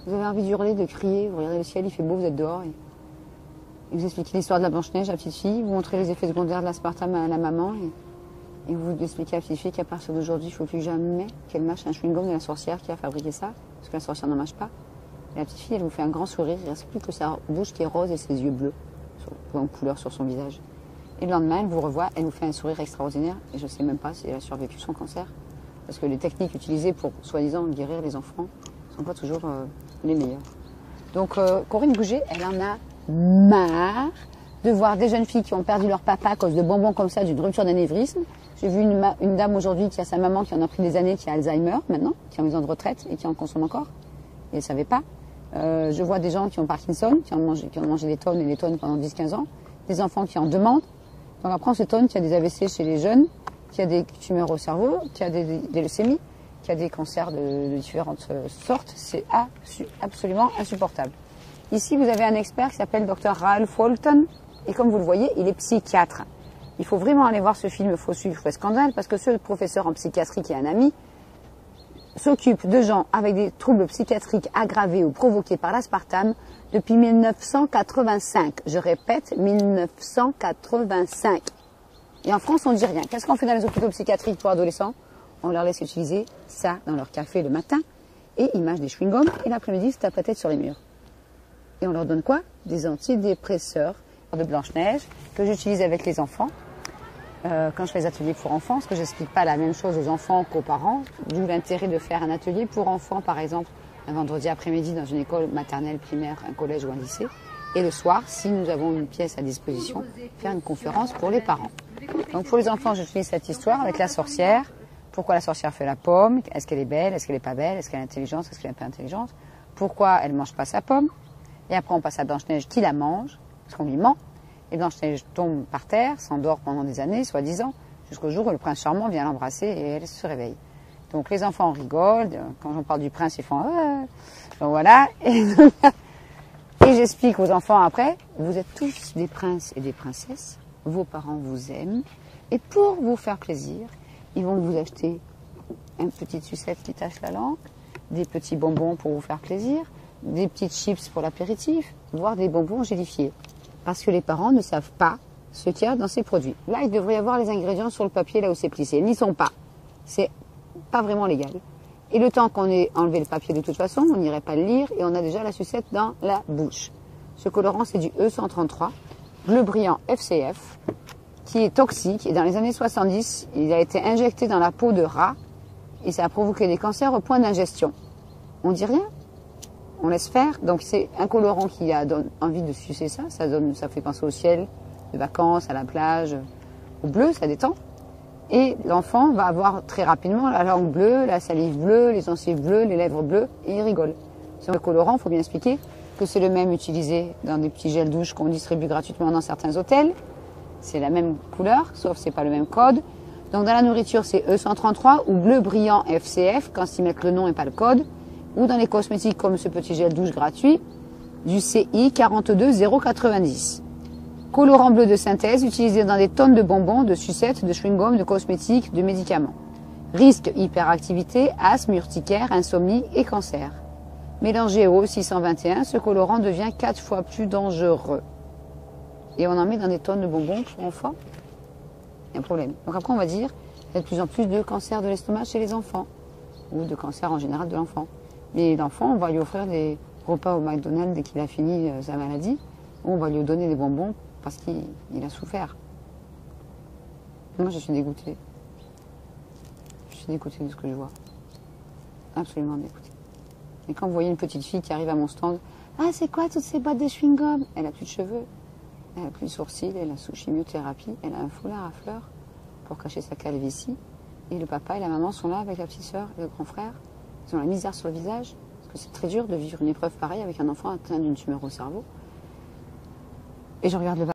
Vous avez envie d'hurler, de crier, vous regardez le ciel, il fait beau, vous êtes dehors. Vous expliquez l'histoire de la Blanche-Neige à la petite fille, vous montrez les effets secondaires de l'aspartame à la maman. Et, vous expliquez à la petite fille qu'à partir d'aujourd'hui, il ne faut plus jamais qu'elle mâche un chewing-gum de la sorcière qui a fabriqué ça, parce que la sorcière n'en mâche pas. Et la petite fille, elle vous fait un grand sourire, il ne reste plus que sa bouche qui est rose et ses yeux bleus, en couleur sur son visage. Et le lendemain, elle vous revoit, elle vous fait un sourire extraordinaire, et je ne sais même pas si elle a survécu son cancer. Parce que les techniques utilisées pour soi-disant guérir les enfants ne sont pas toujours euh, les meilleures. Donc euh, Corinne Gouget, elle en a marre de voir des jeunes filles qui ont perdu leur papa à cause de bonbons comme ça, d'une rupture d'anévrisme. J'ai vu une, dame aujourd'hui qui a sa maman qui en a pris des années, qui a Alzheimer maintenant, qui est en maison de retraite et qui en consomme encore. Et elle ne savait pas. Euh, je vois des gens qui ont Parkinson, qui ont, mangé, ont mangé des tonnes et des tonnes pendant 10-15 ans. Des enfants qui en demandent. Donc après on s'étonne qu'il y a des AVC chez les jeunes qu'il y a des tumeurs au cerveau, qu'il y a des, leucémies, qu'il y a des cancers de, différentes euh, sortes. C'est absolument insupportable. Ici, vous avez un expert qui s'appelle Dr. Ralph Walton. Et comme vous le voyez, il est psychiatre. Il faut vraiment aller voir ce film Faux faux scandale, parce que ce professeur en psychiatrie qui est un ami s'occupe de gens avec des troubles psychiatriques aggravés ou provoqués par l'aspartame depuis 1985. Je répète, 1985. Et en France, on ne dit rien. Qu'est-ce qu'on fait dans les hôpitaux psychiatriques pour adolescents? On leur laisse utiliser ça dans leur café le matin et ils mangent des chewing-gums et l'après-midi, se tapent la tête sur les murs. Et on leur donne quoi? Des antidépresseurs de Blanche-Neige que j'utilise avec les enfants. Euh, quand je fais des ateliers pour enfants, parce que j'explique pas la même chose aux enfants qu'aux parents, d'où l'intérêt de faire un atelier pour enfants, par exemple, un vendredi après-midi dans une école maternelle, primaire, un collège ou un lycée, et le soir, si nous avons une pièce à disposition, faire une conférence pour les parents. Donc pour les enfants, j'utilise cette histoire avec la sorcière. Pourquoi la sorcière fait la pomme? Est-ce qu'elle est belle? Est-ce qu'elle n'est pas belle? Est-ce qu'elle est intelligente? Est-ce qu'elle n'est pas intelligente? Pourquoi elle ne mange pas sa pomme? Et après, on passe à Blanche-Neige qui la mange, parce qu'on lui ment. Et Blanche-Neige tombe par terre, s'endort pendant des années, soi-disant, jusqu'au jour où le prince charmant vient l'embrasser et elle se réveille. Donc les enfants rigolent. Quand j'en parle du prince, ils font ah. Donc voilà. Et, et j'explique aux enfants après, vous êtes tous des princes et des princesses vos parents vous aiment, et pour vous faire plaisir, ils vont vous acheter une petite sucette qui tache la langue, des petits bonbons pour vous faire plaisir, des petites chips pour l'apéritif, voire des bonbons gélifiés. Parce que les parents ne savent pas ce qu'il y a dans ces produits. Là, il devrait y avoir les ingrédients sur le papier là où c'est plissé. Ils n'y sont pas. C'est pas vraiment légal. Et le temps qu'on ait enlevé le papier de toute façon, on n'irait pas le lire et on a déjà la sucette dans la bouche. Ce colorant, c'est du E133 bleu brillant FCF, qui est toxique. Et dans les années 70, il a été injecté dans la peau de rat et ça a provoqué des cancers au point d'ingestion. On dit rien? On laisse faire Donc c'est un colorant qui a envie de sucer ça. Ça, donne, ça fait penser au ciel, de vacances, à la plage, au bleu, ça détend. Et l'enfant va avoir très rapidement la langue bleue, la salive bleue, les gencives bleues, les lèvres bleues, et il rigole. C'est un colorant, il faut bien expliquer, que c'est le même utilisé dans des petits gels douche qu'on distribue gratuitement dans certains hôtels. C'est la même couleur, sauf c'est pas le même code. Donc dans la nourriture, c'est E133 ou bleu brillant FCF quand ils mettent le nom et pas le code. Ou dans les cosmétiques comme ce petit gel douche gratuit, du CI 42090. Colorant bleu de synthèse utilisé dans des tonnes de bonbons, de sucettes, de chewing-gum, de cosmétiques, de médicaments. Risque hyperactivité, asthme, urticaire, insomnie et cancer. Mélangé au 621, ce colorant devient 4 fois plus dangereux. Et on en met dans des tonnes de bonbons pour enfants. Il y a un problème. Donc après, on va dire qu'il y a de plus en plus de cancer de l'estomac chez les enfants. Ou de cancer en général de l'enfant. Mais l'enfant, on va lui offrir des repas au McDonald's dès qu'il a fini euh, sa maladie. Ou on va lui donner des bonbons parce qu'il a souffert. Moi, je suis dégoûtée. suis dégoûtée de ce que je vois. Absolument dégoûtée. Et quand vous voyez une petite fille qui arrive à mon stand, ah c'est quoi toutes ces boîtes de chewing-gum? Elle a plus de cheveux, elle a plus de sourcils, elle a sous chimiothérapie, elle a un foulard à fleurs pour cacher sa calvitie. Et le papa et la maman sont là avec la petite sœur et le grand frère. La misère sur le visage, parce que c'est très dur de vivre une épreuve pareille avec un enfant atteint d'une tumeur au cerveau. Et je regarde le